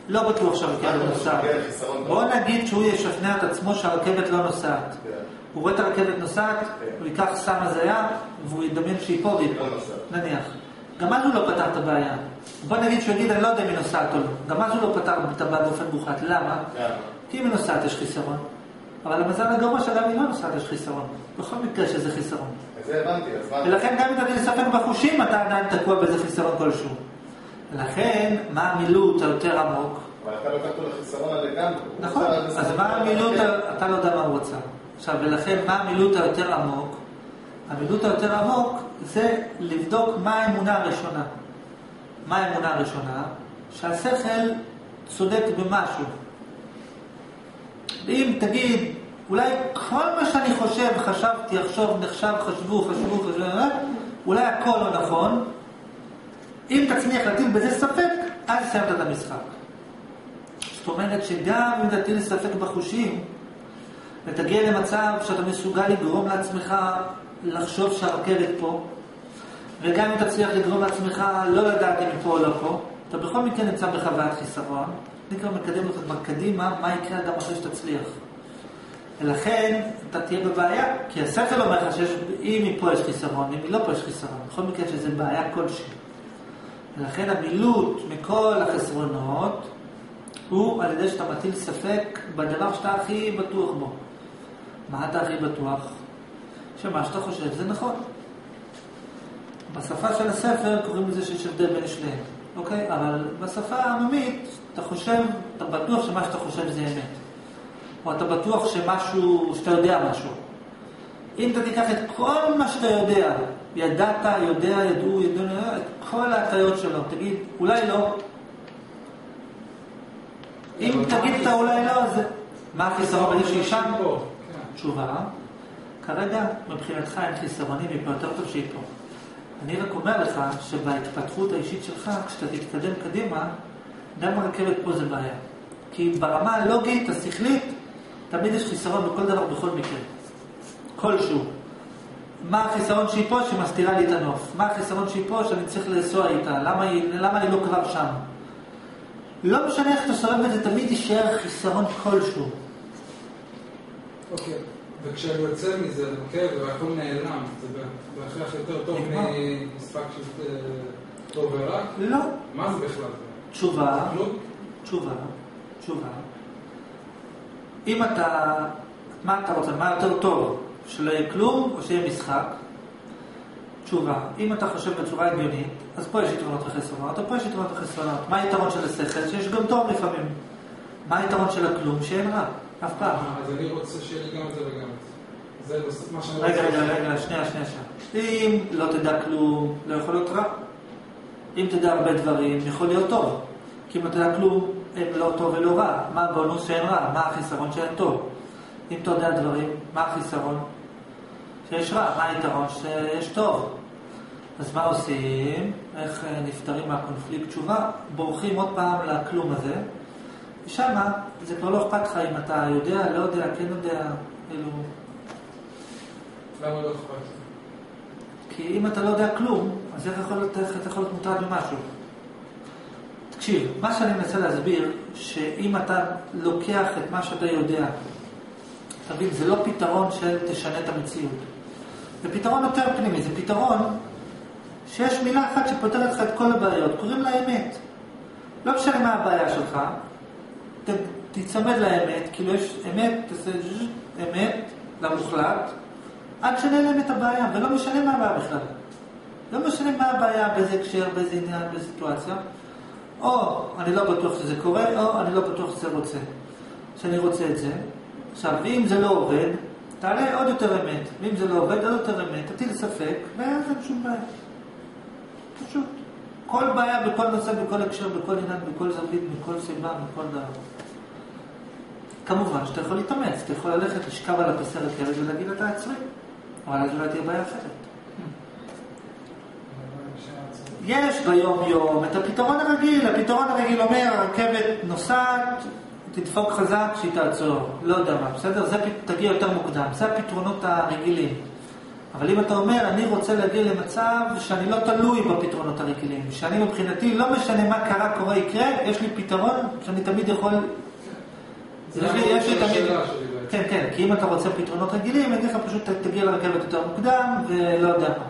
Speaker 1: לא בטוח שהרכבת נוסעת. בוא נגיד שהוא ישכנע את עצמו שהרכבת לא נוסעת. הוא רואה את הרכבת נוסעת, הוא ייקח סם הזיה, והוא ידמיין שהיא פה והיא פה.
Speaker 2: לא.
Speaker 1: נניח. גם אז הוא לא פתר את הבעיה. בוא נגיד שהוא יגיד, אני לא יודע אם היא נוסעת או לא. גם אז הוא לא פתר את הבעיה באופן מוחלט. למה? כי אם היא נוסעת יש חיסרון. אבל המזל הגרוע אם היא לא נוסעת יש חיסרון. בכל מקרה שזה חיסרון.
Speaker 2: זה הבנתי, אז מה...
Speaker 1: ולכן גם אם אתה תספק בחושים, אתה עדיין תקוע באיזה חיסרון כלשהו. לכן, מה המילוט היותר עמוק?
Speaker 2: אבל אתה לקחת אותו לחיסרון לגמרי.
Speaker 1: נכון, אז מה המילוט, אתה לא יודע מה הוא רצה. עכשיו, ולכן מה המילוט היותר עמוק? המילוט היותר עמוק זה לבדוק מה האמונה הראשונה. מה האמונה הראשונה? שהשכל צודק במשהו. ואם תגיד, אולי כל מה שאני חושב, חשבתי, אחשוב, נחשב, חשבו, חשבו, חשבו, אה, אולי הכל לא נכון, אם תצליח להטיל בזה ספק, אז סיימת את המשחק. זאת אומרת שגם אם תטיל ספק בחושים, ותגיע למצב שאתה מסוגל לגרום לעצמך לחשוב שהרכבת פה, וגם אם תצליח לגרום לעצמך לא לדעת אם פה או לא פה, אתה בכל מקרה נמצא בחוויית חיסרון. אני כבר מקדם אותך כבר קדימה, מה יקרה גם אחרי שתצליח. ולכן אתה תהיה בבעיה, כי השכל אומר לך שיש, אם היא פה יש חיסרון, אם היא לא יש חיסרון. בכל מקרה שזה בעיה כלשהי. ולכן המילוט מכל החסרונות הוא על ידי שאתה מטיל ספק בדבר שאתה הכי בטוח בו. מה אתה הכי בטוח? שמה שאתה חושב זה נכון. בשפה של הספר קוראים לזה שיש הבדל בין שניהם, אוקיי? אבל בשפה העממית אתה חושב, אתה בטוח שמה שאתה חושב זה אמת. או אתה בטוח שמשהו, שאתה יודע משהו. אם אתה תיקח את כל מה שאתה יודע, ידעת, יודע, ידעו, ידעו, את כל ההטיות שלו, תגיד, אולי לא. אם תגיד את האולי לא, אז מה החיסרון בזה שהיא שם? תשובה, כרגע מבחינתך אין חיסרונים, היא פה יותר טוב שהיא פה. אני רק אומר לך שבהתפתחות האישית שלך, כשאתה תתקדם קדימה, גם הרכבת פה זה בעיה. כי ברמה הלוגית, השכלית, תמיד יש חיסרון בכל דבר, בכל מקרה. כלשהו. מה החיסרון שהיא פה שמסתירה לי את הנוף? מה החיסרון שהיא פה שאני צריך לנסוע איתה? למה, היא, למה אני לא כבר שם? לא משנה איך אתה סובב את זה, תמיד יישאר חיסרון כלשהו.
Speaker 3: אוקיי. וכשאני יוצא מזה, אוקיי, והכל נעלם, זה בהכרח יותר טוב. ממשחק של אה, טוב ורע?
Speaker 1: לא.
Speaker 3: מה זה בכלל?
Speaker 1: תשובה? תשובה, תשובה. אם אתה, מה אתה רוצה, מה יותר טוב, שלא יהיה כלום או שיהיה משחק? תשובה, אם אתה חושב בצורה הגיונית, אז פה יש יתרונות וחסרונות, או פה יש יתרונות וחסרונות. מה היתרון של השכל? שיש גם טוב לפעמים. מה היתרון של הכלום? שאין רע, אף פעם.
Speaker 3: אה, אז אני רוצה שיהיה לי גם את זה וגם את זה.
Speaker 1: רגע, רגע, רגע, שנייה, שנייה, שנייה. אם לא תדע כלום, לא יכול להיות רע. אם תדע הרבה דברים, יכול להיות טוב. כי אם לא תדע כלום, אין לא טוב ולא רע. מה הבונוס שאין רע? מה החיסרון שאין טוב? אם אתה יודע דברים, מה החיסרון? שיש רע. מה היתרון? שיש טוב. אז מה עושים? איך אה, נפטרים מהקונפליקט? תשובה, בורחים עוד פעם לכלום הזה. ושמה זה כבר לא אכפת לך אם אתה יודע, לא יודע, כן יודע, כאילו...
Speaker 3: למה לא אכפת?
Speaker 1: כי אם אתה לא יודע כלום, אז איך יכול להיות, איך אתה יכול להיות מוטרד ממשהו? תקשיב, מה שאני מנסה להסביר, שאם אתה לוקח את מה שאתה יודע, תבין, זה לא פתרון של תשנה את המציאות. זה פתרון יותר פנימי, זה פתרון שיש מילה אחת שפותרת לך את כל הבעיות, קוראים לה אמת. לא משנה מה הבעיה שלך, ת, תצמד לאמת, כאילו יש אמת, תעשה אמת, למוחלט, עד שנעלם את הבעיה, ולא משנה מה הבעיה בכלל. לא משנה מה הבעיה, באיזה הקשר, באיזה עניין, באיזה סיטואציה. או אני לא בטוח שזה קורה, או אני לא בטוח שזה רוצה. שאני רוצה את זה. עכשיו, ואם זה לא עובד, תעלה עוד יותר אמת. ואם זה לא עובד, עוד יותר אמת. תטיל ספק, ואז אין שום בעיה. פשוט. כל בעיה בכל נושא, בכל הקשר, בכל עניין, בכל זווית, בכל סיבה, בכל דבר. כמובן שאתה יכול להתאמץ, אתה יכול ללכת, לשכב על הפסי רכבת ולהגיד לה תעצרי. אבל אז אולי תהיה בעיה אחרת. יש ביום-יום את הפתרון הרגיל, הפתרון הרגיל אומר, הרכבת נוסעת, תדפוק חזק שהיא תעצור, לא יודע מה, בסדר? זה תגיע יותר מוקדם, זה הפתרונות הרגילים. אבל אם אתה אומר, אני רוצה להגיע למצב שאני לא תלוי בפתרונות הרגילים, שאני מבחינתי, לא משנה מה קרה, קורה, יקרה, יש לי פתרון שאני תמיד יכול...
Speaker 3: זה
Speaker 1: יש לי- תמיד... כן, כן, כי אם אתה רוצה פתרונות רגילים, אני אגיד לך פשוט תגיע לרכבת יותר מוקדם, ולא יודע מה.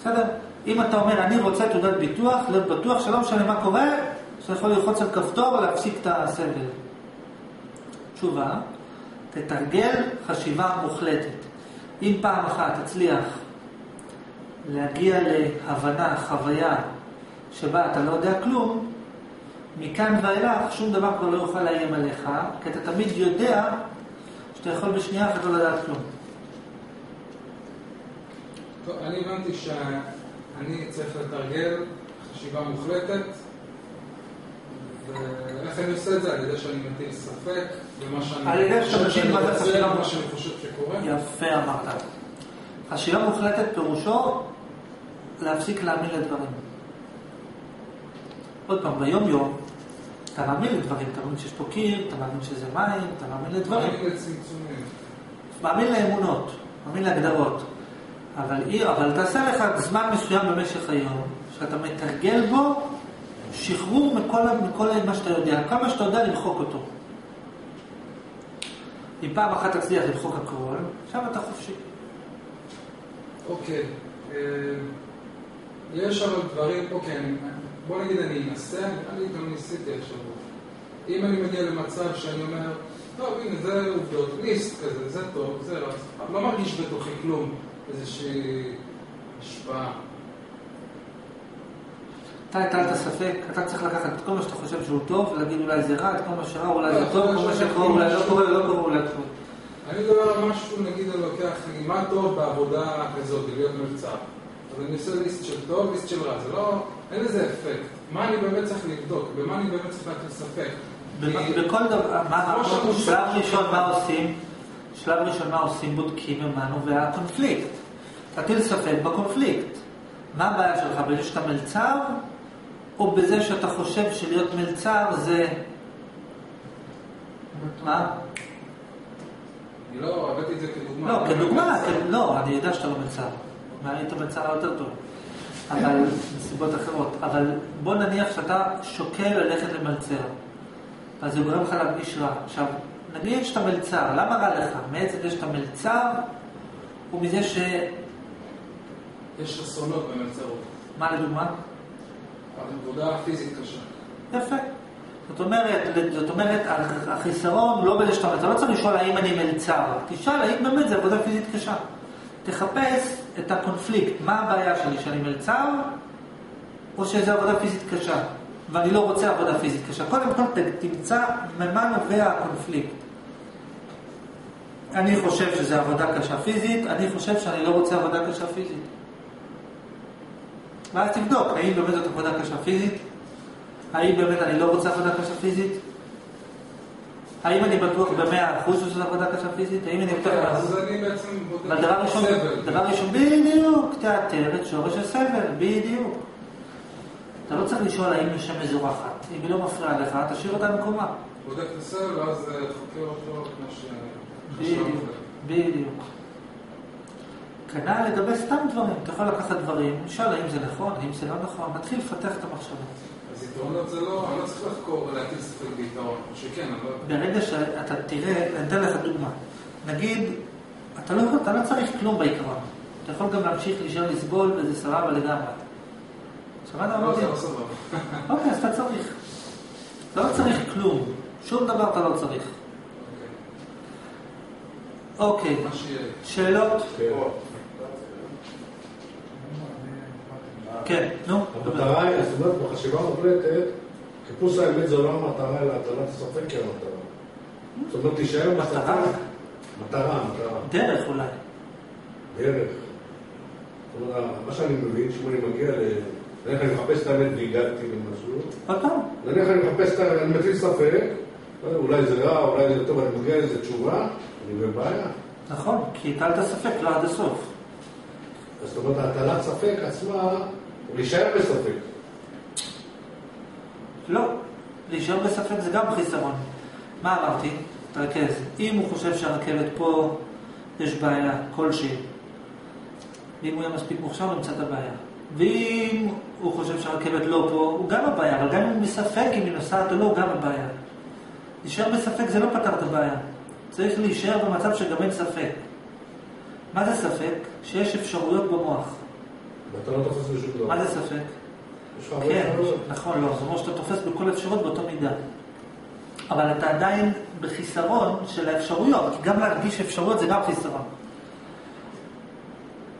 Speaker 1: בסדר? אם אתה אומר, אני רוצה תעודת ביטוח, להיות בטוח שלא משנה מה קורה, שאתה יכול ללחוץ על כפתור ולהפסיק את הסבל. תשובה, תתרגל חשיבה מוחלטת. אם פעם אחת תצליח להגיע להבנה, חוויה, שבה אתה לא יודע כלום, מכאן ואילך שום דבר כבר לא יוכל לאיים עליך, כי אתה תמיד יודע שאתה יכול בשנייה אחת לא לדעת כלום.
Speaker 3: טוב, אני הבנתי שאני צריך לתרגל חשיבה מוחלטת, ואיך אני עושה את זה? על ידי שאני מטיל ספק במה שאני
Speaker 1: על ידי שאתה מבין מה
Speaker 3: במה
Speaker 1: מוחלטת.
Speaker 3: שאני חושב שקורה.
Speaker 1: יפה אמרת. חשיבה מוחלטת פירושו להפסיק להאמין לדברים. עוד פעם, ביום-יום אתה מאמין לדברים, אתה מאמין שיש פה קיר, אתה מאמין שזה מים, אתה מאמין לדברים. מאמין לאמונות, מאמין להגדרות. אבל, אבל תעשה לך זמן מסוים במשך היום, שאתה מתרגל בו שחרור מכל, מכל מה שאתה יודע. כל מה שאתה יודע, למחוק אותו. אם פעם אחת תצליח למחוק הכל, עכשיו אתה חופשי.
Speaker 3: אוקיי. אה, יש אבל דברים, אוקיי, אני- בוא נגיד אני אנסה, אני גם ניסיתי השבוע. אם אני מגיע למצב שאני אומר, טוב, הנה, זה עובדות, ליסט כזה, זה טוב, זה לא, אז לא מרגיש בתוכי כלום, איזושהי השפעה.
Speaker 1: אתה הטלת ספק, אתה צריך לקחת את כל מה שאתה חושב שהוא טוב, ולהגיד אולי זה רע, את כל מה שרע אולי
Speaker 3: לא,
Speaker 1: זה טוב,
Speaker 3: אתה
Speaker 1: כל מה שקורה אולי לא. קורה, לא קורה אולי טוב.
Speaker 3: אני מדבר על משהו, נגיד, אני לוקח, מה טוב בעבודה כזאת, להיות מלצר. אז אני עושה ליסט של טוב, ליסט של רע, זה לא, אין לזה אפקט. מה אני באמת צריך לבדוק, במה אני באמת צריך להטיל ספק.
Speaker 1: בכל דבר, שלב ראשון מה עושים? שלב ראשון מה עושים? בודקים ממה נובע הקונפליקט. תטיל ספק בקונפליקט. מה הבעיה שלך? בזה שאתה מלצר? או בזה שאתה חושב שלהיות מלצר זה... מה?
Speaker 3: אני לא, הבאתי את זה כדוגמה.
Speaker 1: לא, כדוגמה, כן, לא, אני יודע שאתה לא מלצר. מה, היית מלצר יותר טוב. אבל, מסיבות אחרות. אבל בוא נניח שאתה שוקל ללכת למלצר. אז זה גורם לך להרגיש רע. עכשיו, נגיד שאתה מלצר, למה רע לך? מעצם זה שאתה מלצר, או מזה ש...
Speaker 3: יש אסונות במלצרות.
Speaker 1: מה לדוגמה?
Speaker 3: עבודה פיזית קשה.
Speaker 1: יפה. זאת אומרת, זאת אומרת, החיסרון לא בזה שאתה מלצר, לא צריך לשאול האם אני מלצר, תשאל האם באמת זה עבודה פיזית קשה. תחפש את הקונפליקט, מה הבעיה שלי, שאני מלצר, או שזה עבודה פיזית קשה, ואני לא רוצה עבודה פיזית קשה. קודם כל תמצא ממה נובע הקונפליקט. אני חושב שזה עבודה קשה פיזית, אני חושב שאני לא רוצה עבודה קשה פיזית. ואז תבדוק, האם באמת זאת עבודה קשה פיזית? האם באמת אני לא רוצה עבודה קשה פיזית? האם אני בטוח במאה אחוז שזו עבודה קשה פיזית? האם אני בטוח...
Speaker 3: אז אני בעצם בודק
Speaker 1: דבר ראשון,
Speaker 3: סבל.
Speaker 1: דבר ראשון, בדיוק, תאתר את שורש הסבל, בדיוק. אתה לא צריך לשאול האם היא שם מזורחת. אם היא לא מפריעה לך, תשאיר אותה במקומה.
Speaker 3: בודק את הסבל, ואז אה, חוקר אותו כמו ש...
Speaker 1: בדיוק. כנ"ל לגבי סתם דברים, אתה יכול לקחת דברים, לשאול האם זה נכון, האם זה לא נכון, מתחיל לפתח את המחשבה.
Speaker 3: זה לא, אני לא צריך לחקור ולהטיל ספק ביתרון. או שכן, אני לא...
Speaker 1: ברגע שאתה תראה, אני אתן לך דוגמה. נגיד, אתה לא, אתה לא צריך כלום בעיקרון. אתה יכול גם להמשיך להישאר לסבול וזה סבבה לגמרי. שמעת מה
Speaker 3: לא,
Speaker 1: אמרתי?
Speaker 3: זה לא סבבה.
Speaker 1: אוקיי, אז אתה צריך. אתה לא צריך כלום. שום דבר אתה לא צריך.
Speaker 3: אוקיי.
Speaker 1: אוקיי,
Speaker 3: מה שיהיה.
Speaker 1: שאלות?
Speaker 6: כן.
Speaker 1: נו.
Speaker 6: המטרה היא, זאת אומרת, בחשיבה מוחלטת, חיפוש האמת זה לא המטרה, אלא הטלת הספק היא המטרה. זאת אומרת, תישאר בספק.
Speaker 1: מטרה?
Speaker 6: מטרה, מטרה.
Speaker 1: דרך אולי.
Speaker 6: דרך. זאת אומרת, מה שאני מבין, שאם אני מגיע ל... נניח אני מחפש את האמת והגעתי למשהו,
Speaker 1: פעם.
Speaker 6: נניח אני מחפש את ה... אני מטיל ספק, לא אולי זה רע, אולי זה טוב, אני מגיע לאיזה תשובה, אני בבעיה.
Speaker 1: נכון, כי הטלת ספק לא עד הסוף.
Speaker 6: זאת אומרת, הטלת ספק עצמה, להישאר בספק.
Speaker 1: לא. להישאר בספק זה גם חיסרון. מה אמרתי? תרכז. אם הוא חושב שהרכבת פה, יש בעיה כלשהי. ואם הוא יהיה מספיק מוכשר, הוא ימצא את הבעיה. ואם הוא חושב שהרכבת לא פה, הוא גם הבעיה, אבל גם אם הוא בספק אם היא נוסעת או לא, גם הבעיה. להישאר בספק זה לא פתר את הבעיה. צריך להישאר במצב שגם אין ספק. מה זה ספק? שיש אפשרויות במוח.
Speaker 6: ואתה לא תופס בשום דבר.
Speaker 1: מה זה ספק?
Speaker 6: יש לך הרבה
Speaker 1: כן,
Speaker 6: אפשרויות.
Speaker 1: נכון, לא, זה אומר שאתה תופס בכל אפשרות באותו מידה. אבל אתה עדיין בחיסרון של האפשרויות, כי גם להרגיש אפשרויות זה גם חיסרון.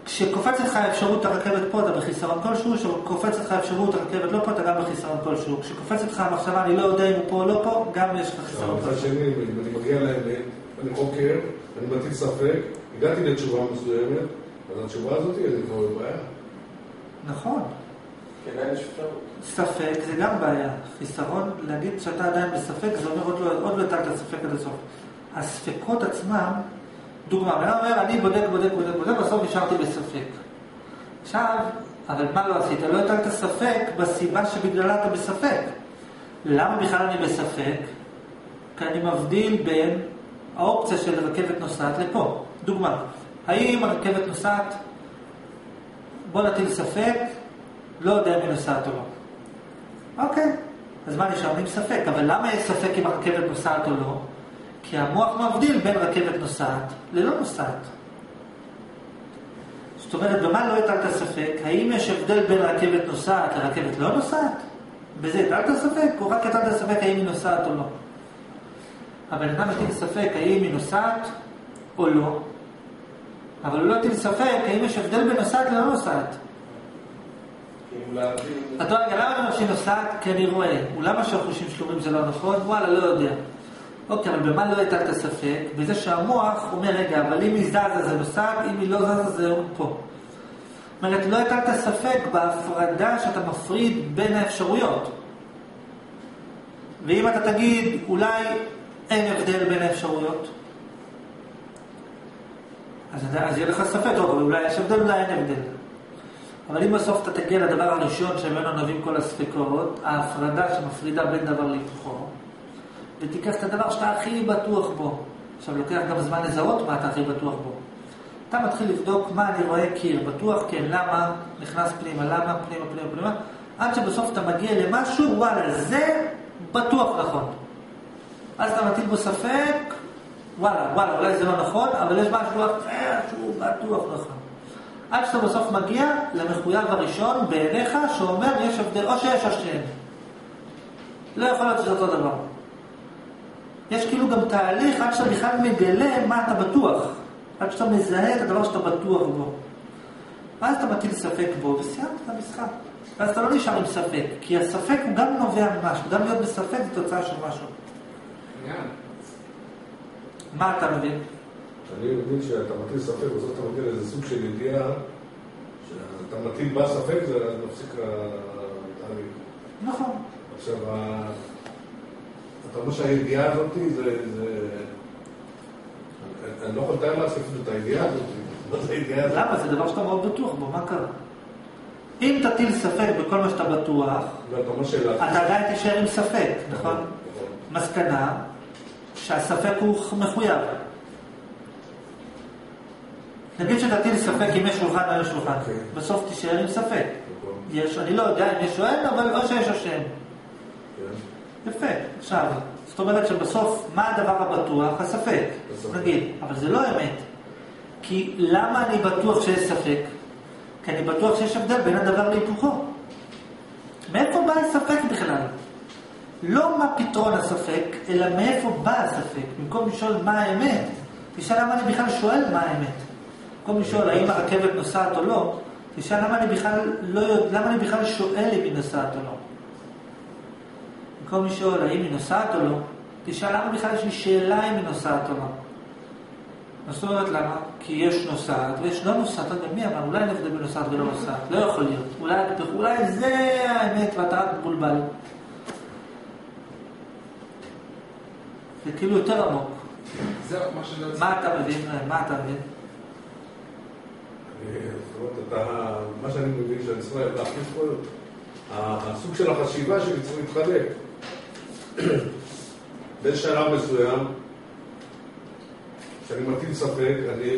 Speaker 1: כשקופצת לך האפשרות הרכבת פה, אתה בחיסרון כלשהו, כשקופצת לך האפשרות הרכבת לא פה, אתה גם בחיסרון כלשהו. כשקופצת לך המחשבה, אני לא יודע אם הוא פה או לא פה, גם יש לך חיסרון
Speaker 6: אבל מצד
Speaker 1: כלשהו.
Speaker 6: אני מגיע לאמת, אני חוקר, אני מטיל ספק, הגעתי לתשובה מסוימת, אז התשובה הזאת היא כבר בבעיה.
Speaker 1: נכון.
Speaker 2: כן.
Speaker 1: ספק זה גם בעיה. חיסרון, להגיד שאתה עדיין בספק, זה אומר עוד לא, עוד לא הטלת ספק עד הסוף. הספקות עצמם, דוגמה, בן אדם אומר, אני בודק, בודק, בודק, בודק, בסוף נשארתי בספק. עכשיו, אבל מה לא עשית? לא הטלת ספק בסיבה שבגללה אתה בספק. למה בכלל אני בספק? כי אני מבדיל בין האופציה של רכבת נוסעת לפה. דוגמה, האם הרכבת נוסעת, בוא נטיל ספק, לא יודע אם היא נוסעת או לא. אוקיי, אז מה נשאר? עם ספק. אבל למה יש ספק אם הרכבת נוסעת או לא? כי המוח מבדיל בין רכבת נוסעת ללא נוסעת. זאת אומרת, במה לא הטלת ספק? האם יש הבדל בין רכבת נוסעת לרכבת לא נוסעת? בזה הטלת ספק? או רק הטלת ספק האם היא נוסעת או לא? הבן אדם הטיל ספק האם היא נוסעת או לא, אבל לא הטיל ספק האם יש הבדל בין נוסעת ללא נוסעת. אתה רגע, למה אומר שהיא נוסעת? כי אני רואה. אולי שהחושים שלומים זה לא נכון? וואלה, לא יודע. אוקיי, אבל במה לא הטלת ספק? בזה שהמוח אומר, רגע, אבל אם היא זזה זה נוסעת, אם היא לא זזה זה פה. זאת אומרת, לא הטלת ספק בהפרדה שאתה מפריד בין האפשרויות. ואם אתה תגיד, אולי אין הבדל בין האפשרויות, אז, יהיה לך ספק, טוב, אבל אולי יש הבדל, אולי אין הבדל. אבל אם בסוף אתה תגיע לדבר הראשון שממנו נובעים כל הספקות, ההפרדה שמפרידה בין דבר להיפוכו, ותיקח את הדבר שאתה הכי בטוח בו. עכשיו, לוקח גם זמן לזהות מה אתה הכי בטוח בו. אתה מתחיל לבדוק מה אני רואה קיר, בטוח כן, למה, נכנס פנימה, למה, פנימה, פנימה, פנימה, עד שבסוף אתה מגיע למשהו, וואלה, זה בטוח נכון. אז אתה מטיל בו ספק, וואלה, וואלה, אולי זה לא נכון, אבל יש משהו אחר שהוא בטוח נכון. עד שאתה בסוף מגיע למחויב הראשון בעיניך, שאומר יש הבדל, או שיש או שאין. לא יכול להיות שזה אותו דבר. יש כאילו גם תהליך עד שאתה בכלל מגלה מה אתה בטוח. עד שאתה מזהה את הדבר שאתה בטוח בו. ואז אתה מטיל ספק בו, וסיימת את המשחק. ואז אתה לא נשאר עם ספק, כי הספק הוא גם נובע ממשהו, גם להיות בספק זה תוצאה של משהו.
Speaker 3: עניין.
Speaker 1: מה אתה מבין?
Speaker 6: אני מבין שאתה מטיל ספק, בסוף אתה מגיע לאיזה סוג של ידיעה, שאתה מטיל בה ספק, זה מפסיק התהליך.
Speaker 1: נכון.
Speaker 6: עכשיו, אתה אומר שהידיעה הזאת זה... זה- אני- לא יכול לתאר לעצמי את הידיעה הזאת.
Speaker 1: למה? זה דבר שאתה מאוד בטוח בו, מה קרה? אם תטיל ספק בכל מה שאתה בטוח,
Speaker 6: שאלה.
Speaker 1: אתה עדיין תישאר עם ספק, נכון? מסקנה שהספק הוא מחויב. נגיד שתטיל ספק אם יש שולחן או אין שולחן,
Speaker 6: אוקיי.
Speaker 1: בסוף תישאר עם ספק.
Speaker 6: נכון,
Speaker 1: יש, אני לא יודע אם יש או אין, אבל או שיש או שאין.
Speaker 6: כן.
Speaker 1: יפה. עכשיו, זאת אומרת שבסוף, מה הדבר הבטוח? הספק. נגיד, אבל זה לא אמת. כי למה אני בטוח שיש ספק? כי אני בטוח שיש הבדל בין הדבר להיפוכו. מאיפה בא הספק בכלל? לא מה פתרון הספק, אלא מאיפה בא הספק. במקום לשאול מה האמת, תשאל למה אני בכלל שואל מה האמת. במקום לשאול האם הרכבת נוסעת או לא, תשאל למה אני בכלל לא יודע, למה אני בכלל שואל אם היא נוסעת או לא. במקום לשאול האם היא נוסעת או לא, תשאל למה בכלל יש לי שאלה אם היא נוסעת או לא. זאת אומרת למה? כי יש נוסעת ויש לא נוסעת, לא יודע מי אמר, אולי אין הבדל בין נוסעת ולא נוסעת, לא יכול להיות. אולי, אולי זה האמת ואתה רק מבולבל. זה כאילו יותר עמוק.
Speaker 3: מה שאני רוצה...
Speaker 1: מה אתה מבין? מה אתה מבין?
Speaker 6: זאת אומרת, אתה, מה שאני מבין שאני צריך להכניס פה, הסוג של החשיבה שלי צריך להתחלק. בשלב מסוים, כשאני מטיל ספק, אני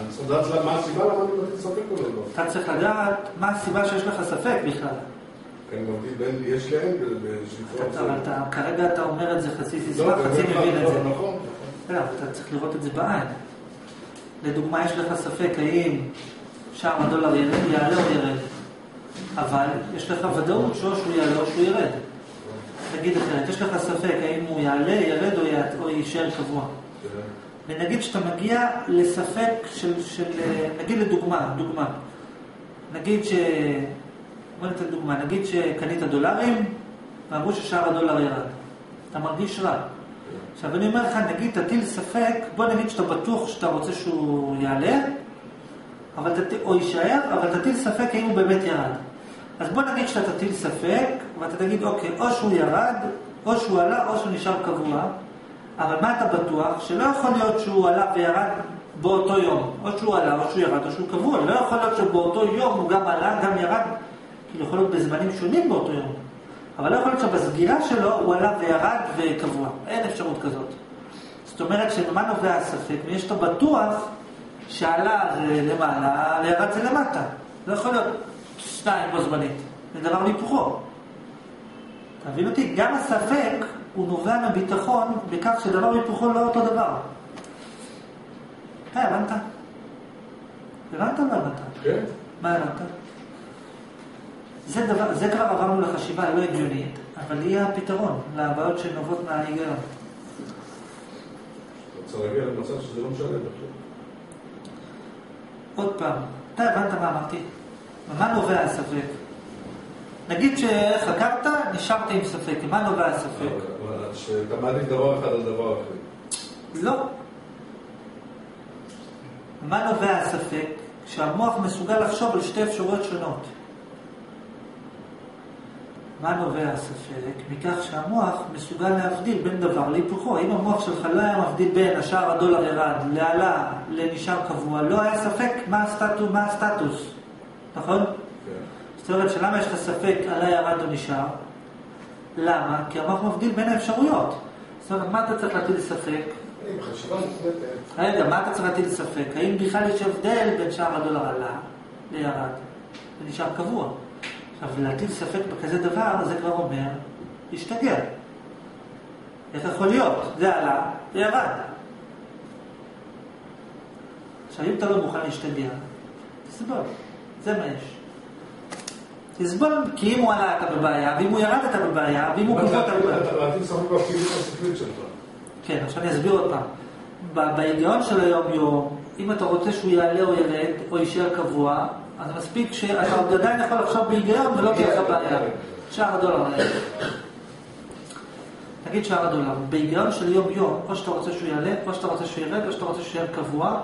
Speaker 6: אני צריך לדעת מה הסיבה למה אני מטיל ספק או לא.
Speaker 1: אתה צריך לדעת מה הסיבה שיש לך ספק בכלל.
Speaker 6: אני מטיל בין יש להם בשלטון.
Speaker 1: אבל כרגע אתה אומר את זה חצי סיסמה,
Speaker 6: לא,
Speaker 1: חצי מבין את זה.
Speaker 6: נכון.
Speaker 1: לא, אתה צריך לראות את זה בעין. לדוגמה, יש לך ספק האם שער הדולר ירד- יעלה או ירד, אבל יש לך ודאות שאו שהוא יעלה או שהוא ירד. נגיד אחרת, יש לך ספק האם הוא יעלה, ירד או יישאר קבוע.
Speaker 6: כן.
Speaker 1: ונגיד שאתה מגיע לספק של, של נגיד לדוגמה, דוגמה. נגיד ש... בוא ניתן דוגמה, נגיד שקנית דולרים ואמרו ששער הדולר ירד. אתה מרגיש רע. עכשיו אני אומר לך, נגיד תטיל ספק, בוא נגיד שאתה בטוח שאתה רוצה שהוא יעלה, אבל תט... או יישאר, אבל תטיל ספק האם הוא באמת ירד. אז בוא נגיד שאתה תטיל ספק, ואתה תגיד, אוקיי, או שהוא ירד, או שהוא עלה, או שהוא נשאר קבוע, אבל מה אתה בטוח? שלא יכול להיות שהוא עלה וירד באותו יום. או שהוא עלה, או שהוא ירד, או שהוא קבוע. לא יכול להיות שבאותו יום הוא גם עלה, גם ירד, כאילו יכול להיות בזמנים שונים באותו יום. אבל לא יכול להיות שבסגירה שלו הוא עלה וירד וקבוע. אין אפשרות כזאת. זאת אומרת שממה נובע הספק? ויש שאתה בטוח שעלה זה למעלה, ירד זה למטה. לא יכול להיות שניים בו זמנית. זה דבר והיפוכו. אתה מבין אותי? גם הספק הוא נובע מביטחון בכך שדבר והיפוכו לא אותו דבר. אתה הבנת? הבנת או לא הבנת?
Speaker 6: כן.
Speaker 1: מה הבנת? זה, דבר, זה כבר עברנו לחשיבה לא הגיונית, אבל היא הפתרון לבעיות שנובעות מההיגיון.
Speaker 6: צריך להגיע למצב שזה לא משנה בכלל.
Speaker 1: עוד פעם, אתה הבנת מה אמרתי? ממה נובע הספק? נגיד שחקרת, נשארת עם ספק. ממה נובע הספק?
Speaker 6: שאתה מעדיף דבר אחד על דבר אחר.
Speaker 1: לא. מה נובע הספק? כשהמוח מסוגל לחשוב על שתי אפשרויות שונות. מה נובע הספק? מכך שהמוח מסוגל להבדיל בין דבר להיפוכו. אם המוח שלך לא היה מבדיל בין השער הדולר ירד, לעלה, לנשאר קבוע, לא היה ספק מה הסטטוס, מה הסטטוס. נכון?
Speaker 6: כן.
Speaker 1: זאת אומרת שלמה יש לך ספק עלה ירד או נשאר? למה? כי המוח מבדיל בין האפשרויות. זאת אומרת, מה אתה צריך להטיל ספק? רגע, מה אתה צריך להטיל ספק? האם בכלל יש הבדל בין שער הדולר עלה לירד ונשאר קבוע? עכשיו, להטיל ספק בכזה דבר, זה כבר אומר להשתגע. איך יכול להיות? זה עלה וירד. עכשיו, אם אתה לא מוכן להשתגע, תסבול. זה מה יש. תסבול, כי אם הוא עלה אתה בבעיה, ואם הוא ירד אתה בבעיה, ואם הוא קבוע אתה בבעיה.
Speaker 6: להטיל ספק בפעילות השכלית שלך.
Speaker 1: כן, עכשיו אני אסביר עוד פעם. בהיגיון של היום-יום, אם אתה רוצה שהוא יעלה או ירד, או יישאר קבוע, אז מספיק שאתה עוד עדיין יכול לחשוב בהיגיון ולא תהיה לך בעיה. שער הדולר. נגיד שער הדולר, בהיגיון של יום-יום, או שאתה רוצה שהוא יעלה, או שאתה רוצה שהוא ירד, או שאתה רוצה שהוא יישאר קבוע,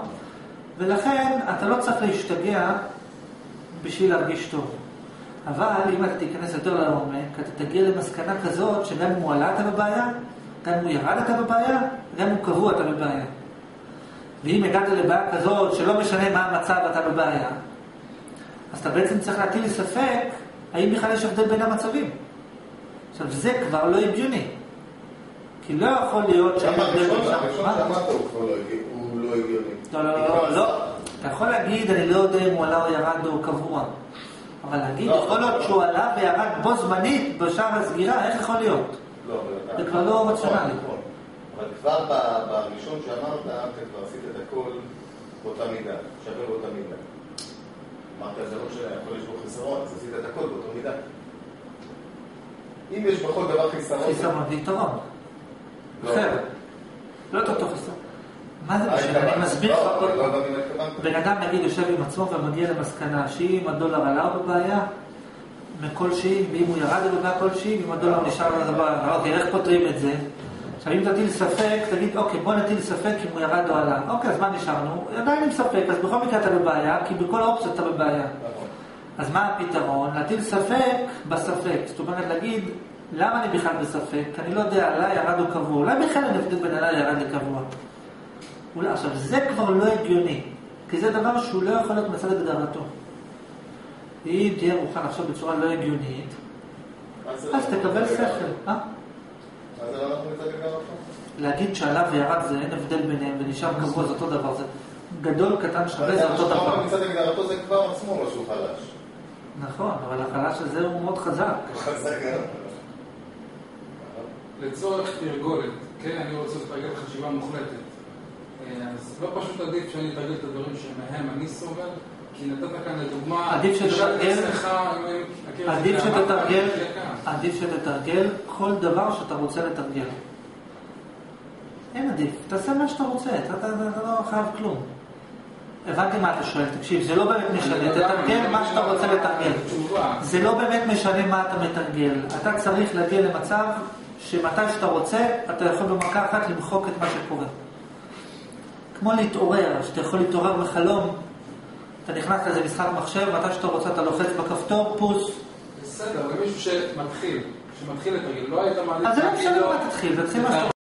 Speaker 1: ולכן אתה לא צריך להשתגע בשביל להרגיש טוב. אבל אם אתה תיכנס יותר לעומק, אתה תגיע למסקנה כזאת שגם אם הוא עלה אתה בבעיה, גם אם הוא ירד אתה בבעיה, גם אם הוא קבוע אתה בבעיה. ואם הגעת לבעיה כזאת שלא משנה מה המצב אתה בבעיה, אז אתה בעצם צריך להטיל ספק האם בכלל יש הבדל בין המצבים. עכשיו זה כבר לא הגיוני. כי לא יכול להיות
Speaker 7: גם
Speaker 1: הבדל בין... מה?
Speaker 7: שאמרת הוא לא הגיוני. לא.
Speaker 1: לא, לא, לא, לא. אתה יכול להגיד, אני לא יודע אם הוא עלה או ירד או קבוע. אבל להגיד,
Speaker 7: לא.
Speaker 1: יכול להיות שהוא עלה וירד בו זמנית בשער הסגירה, איך יכול להיות?
Speaker 7: לא,
Speaker 1: זה כבר לא רציונלי.
Speaker 7: נכון. אבל כבר בראשון שאמרת, אתה כבר עשית את הכל באותה מידה, שווה באותה מידה. אמרת, זה לא משנה, יכול יש בו חיסרון, אז עשית את הכל באותה מידה. אם יש בכל דבר חיסרון...
Speaker 1: חיסרון ויתרון.
Speaker 7: לא.
Speaker 1: אחר. לא את אותו חיסרון. מה זה
Speaker 7: מה
Speaker 1: משנה? אני מסביר לך
Speaker 7: לא,
Speaker 1: עוד
Speaker 7: לא מה התכוונת.
Speaker 1: בן אדם נגיד יושב עם עצמו ומגיע למסקנה שאם הדולר עלה הוא בבעיה מכלשהי, ואם הוא ירד הוא בבעיה כלשהי, ואם הדולר נשאר הוא בבעיה. אוקיי, איך פותרים את זה? עכשיו אם תטיל ספק, תגיד אוקיי בוא נטיל ספק אם הוא ירד או עלה. אוקיי, אז מה נשארנו? עדיין עם ספק, אז בכל מקרה אתה בבעיה, כי בכל האופציות אתה בבעיה. אז מה הפתרון? להטיל ספק בספק. זאת אומרת, להגיד, למה אני בכלל בספק? אני לא יודע, עלה, ירד או קבוע. אולי בכלל אין הבדל בין עלה, ירד לקבוע. אולי, עכשיו, זה כבר לא הגיוני, כי זה דבר שהוא לא יכול להיות מצד הגדרתו. אם תהיה מוכן לחשוב בצורה לא הגיונית, אז
Speaker 7: לא
Speaker 1: תקבל
Speaker 7: אנחנו
Speaker 1: שכל. להגיד שעלה וירד זה אין הבדל ביניהם ונשאר קבוע זה אותו דבר. זה גדול, קטן, שווה זה אותו דבר.
Speaker 7: מצד הגדרתו זה כבר עצמו משהו חלש.
Speaker 1: נכון, אבל החלש הזה הוא מאוד חזק.
Speaker 7: חזק מאוד.
Speaker 3: לצורך תרגולת, כן, אני רוצה לתרגל חשיבה מוחלטת. אה, אז לא פשוט עדיף שאני אתרגל את הדברים שמהם אני סובל, כי נתת כאן לדוגמה,
Speaker 1: עדיף שתתרגל- עדיף שתתרגל. עדיף שתתרגל כל דבר שאתה רוצה לתרגל. אין עדיף, תעשה מה שאתה רוצה, אתה, לא חייב כלום. הבנתי מה אתה שואל, תקשיב, זה לא באמת משנה,
Speaker 3: לא
Speaker 1: תתרגל
Speaker 3: אני
Speaker 1: מה
Speaker 3: לא
Speaker 1: שאתה רוצה לתרגל. זה לא באמת משנה מה אתה מתרגל, אתה צריך להגיע למצב שמתי שאתה רוצה, אתה יכול במכה אחת למחוק את מה שקורה. כמו להתעורר, שאתה יכול להתעורר בחלום, אתה נכנס לאיזה משחק מחשב, מתי שאתה רוצה אתה לוחץ בכפתור, פוס,
Speaker 3: בסדר, אבל מישהו שמתחיל, שמתחיל לתרגל, לא היית מעדיף
Speaker 1: אז זה לא משנה מה תתחיל, תתחיל מה שאתה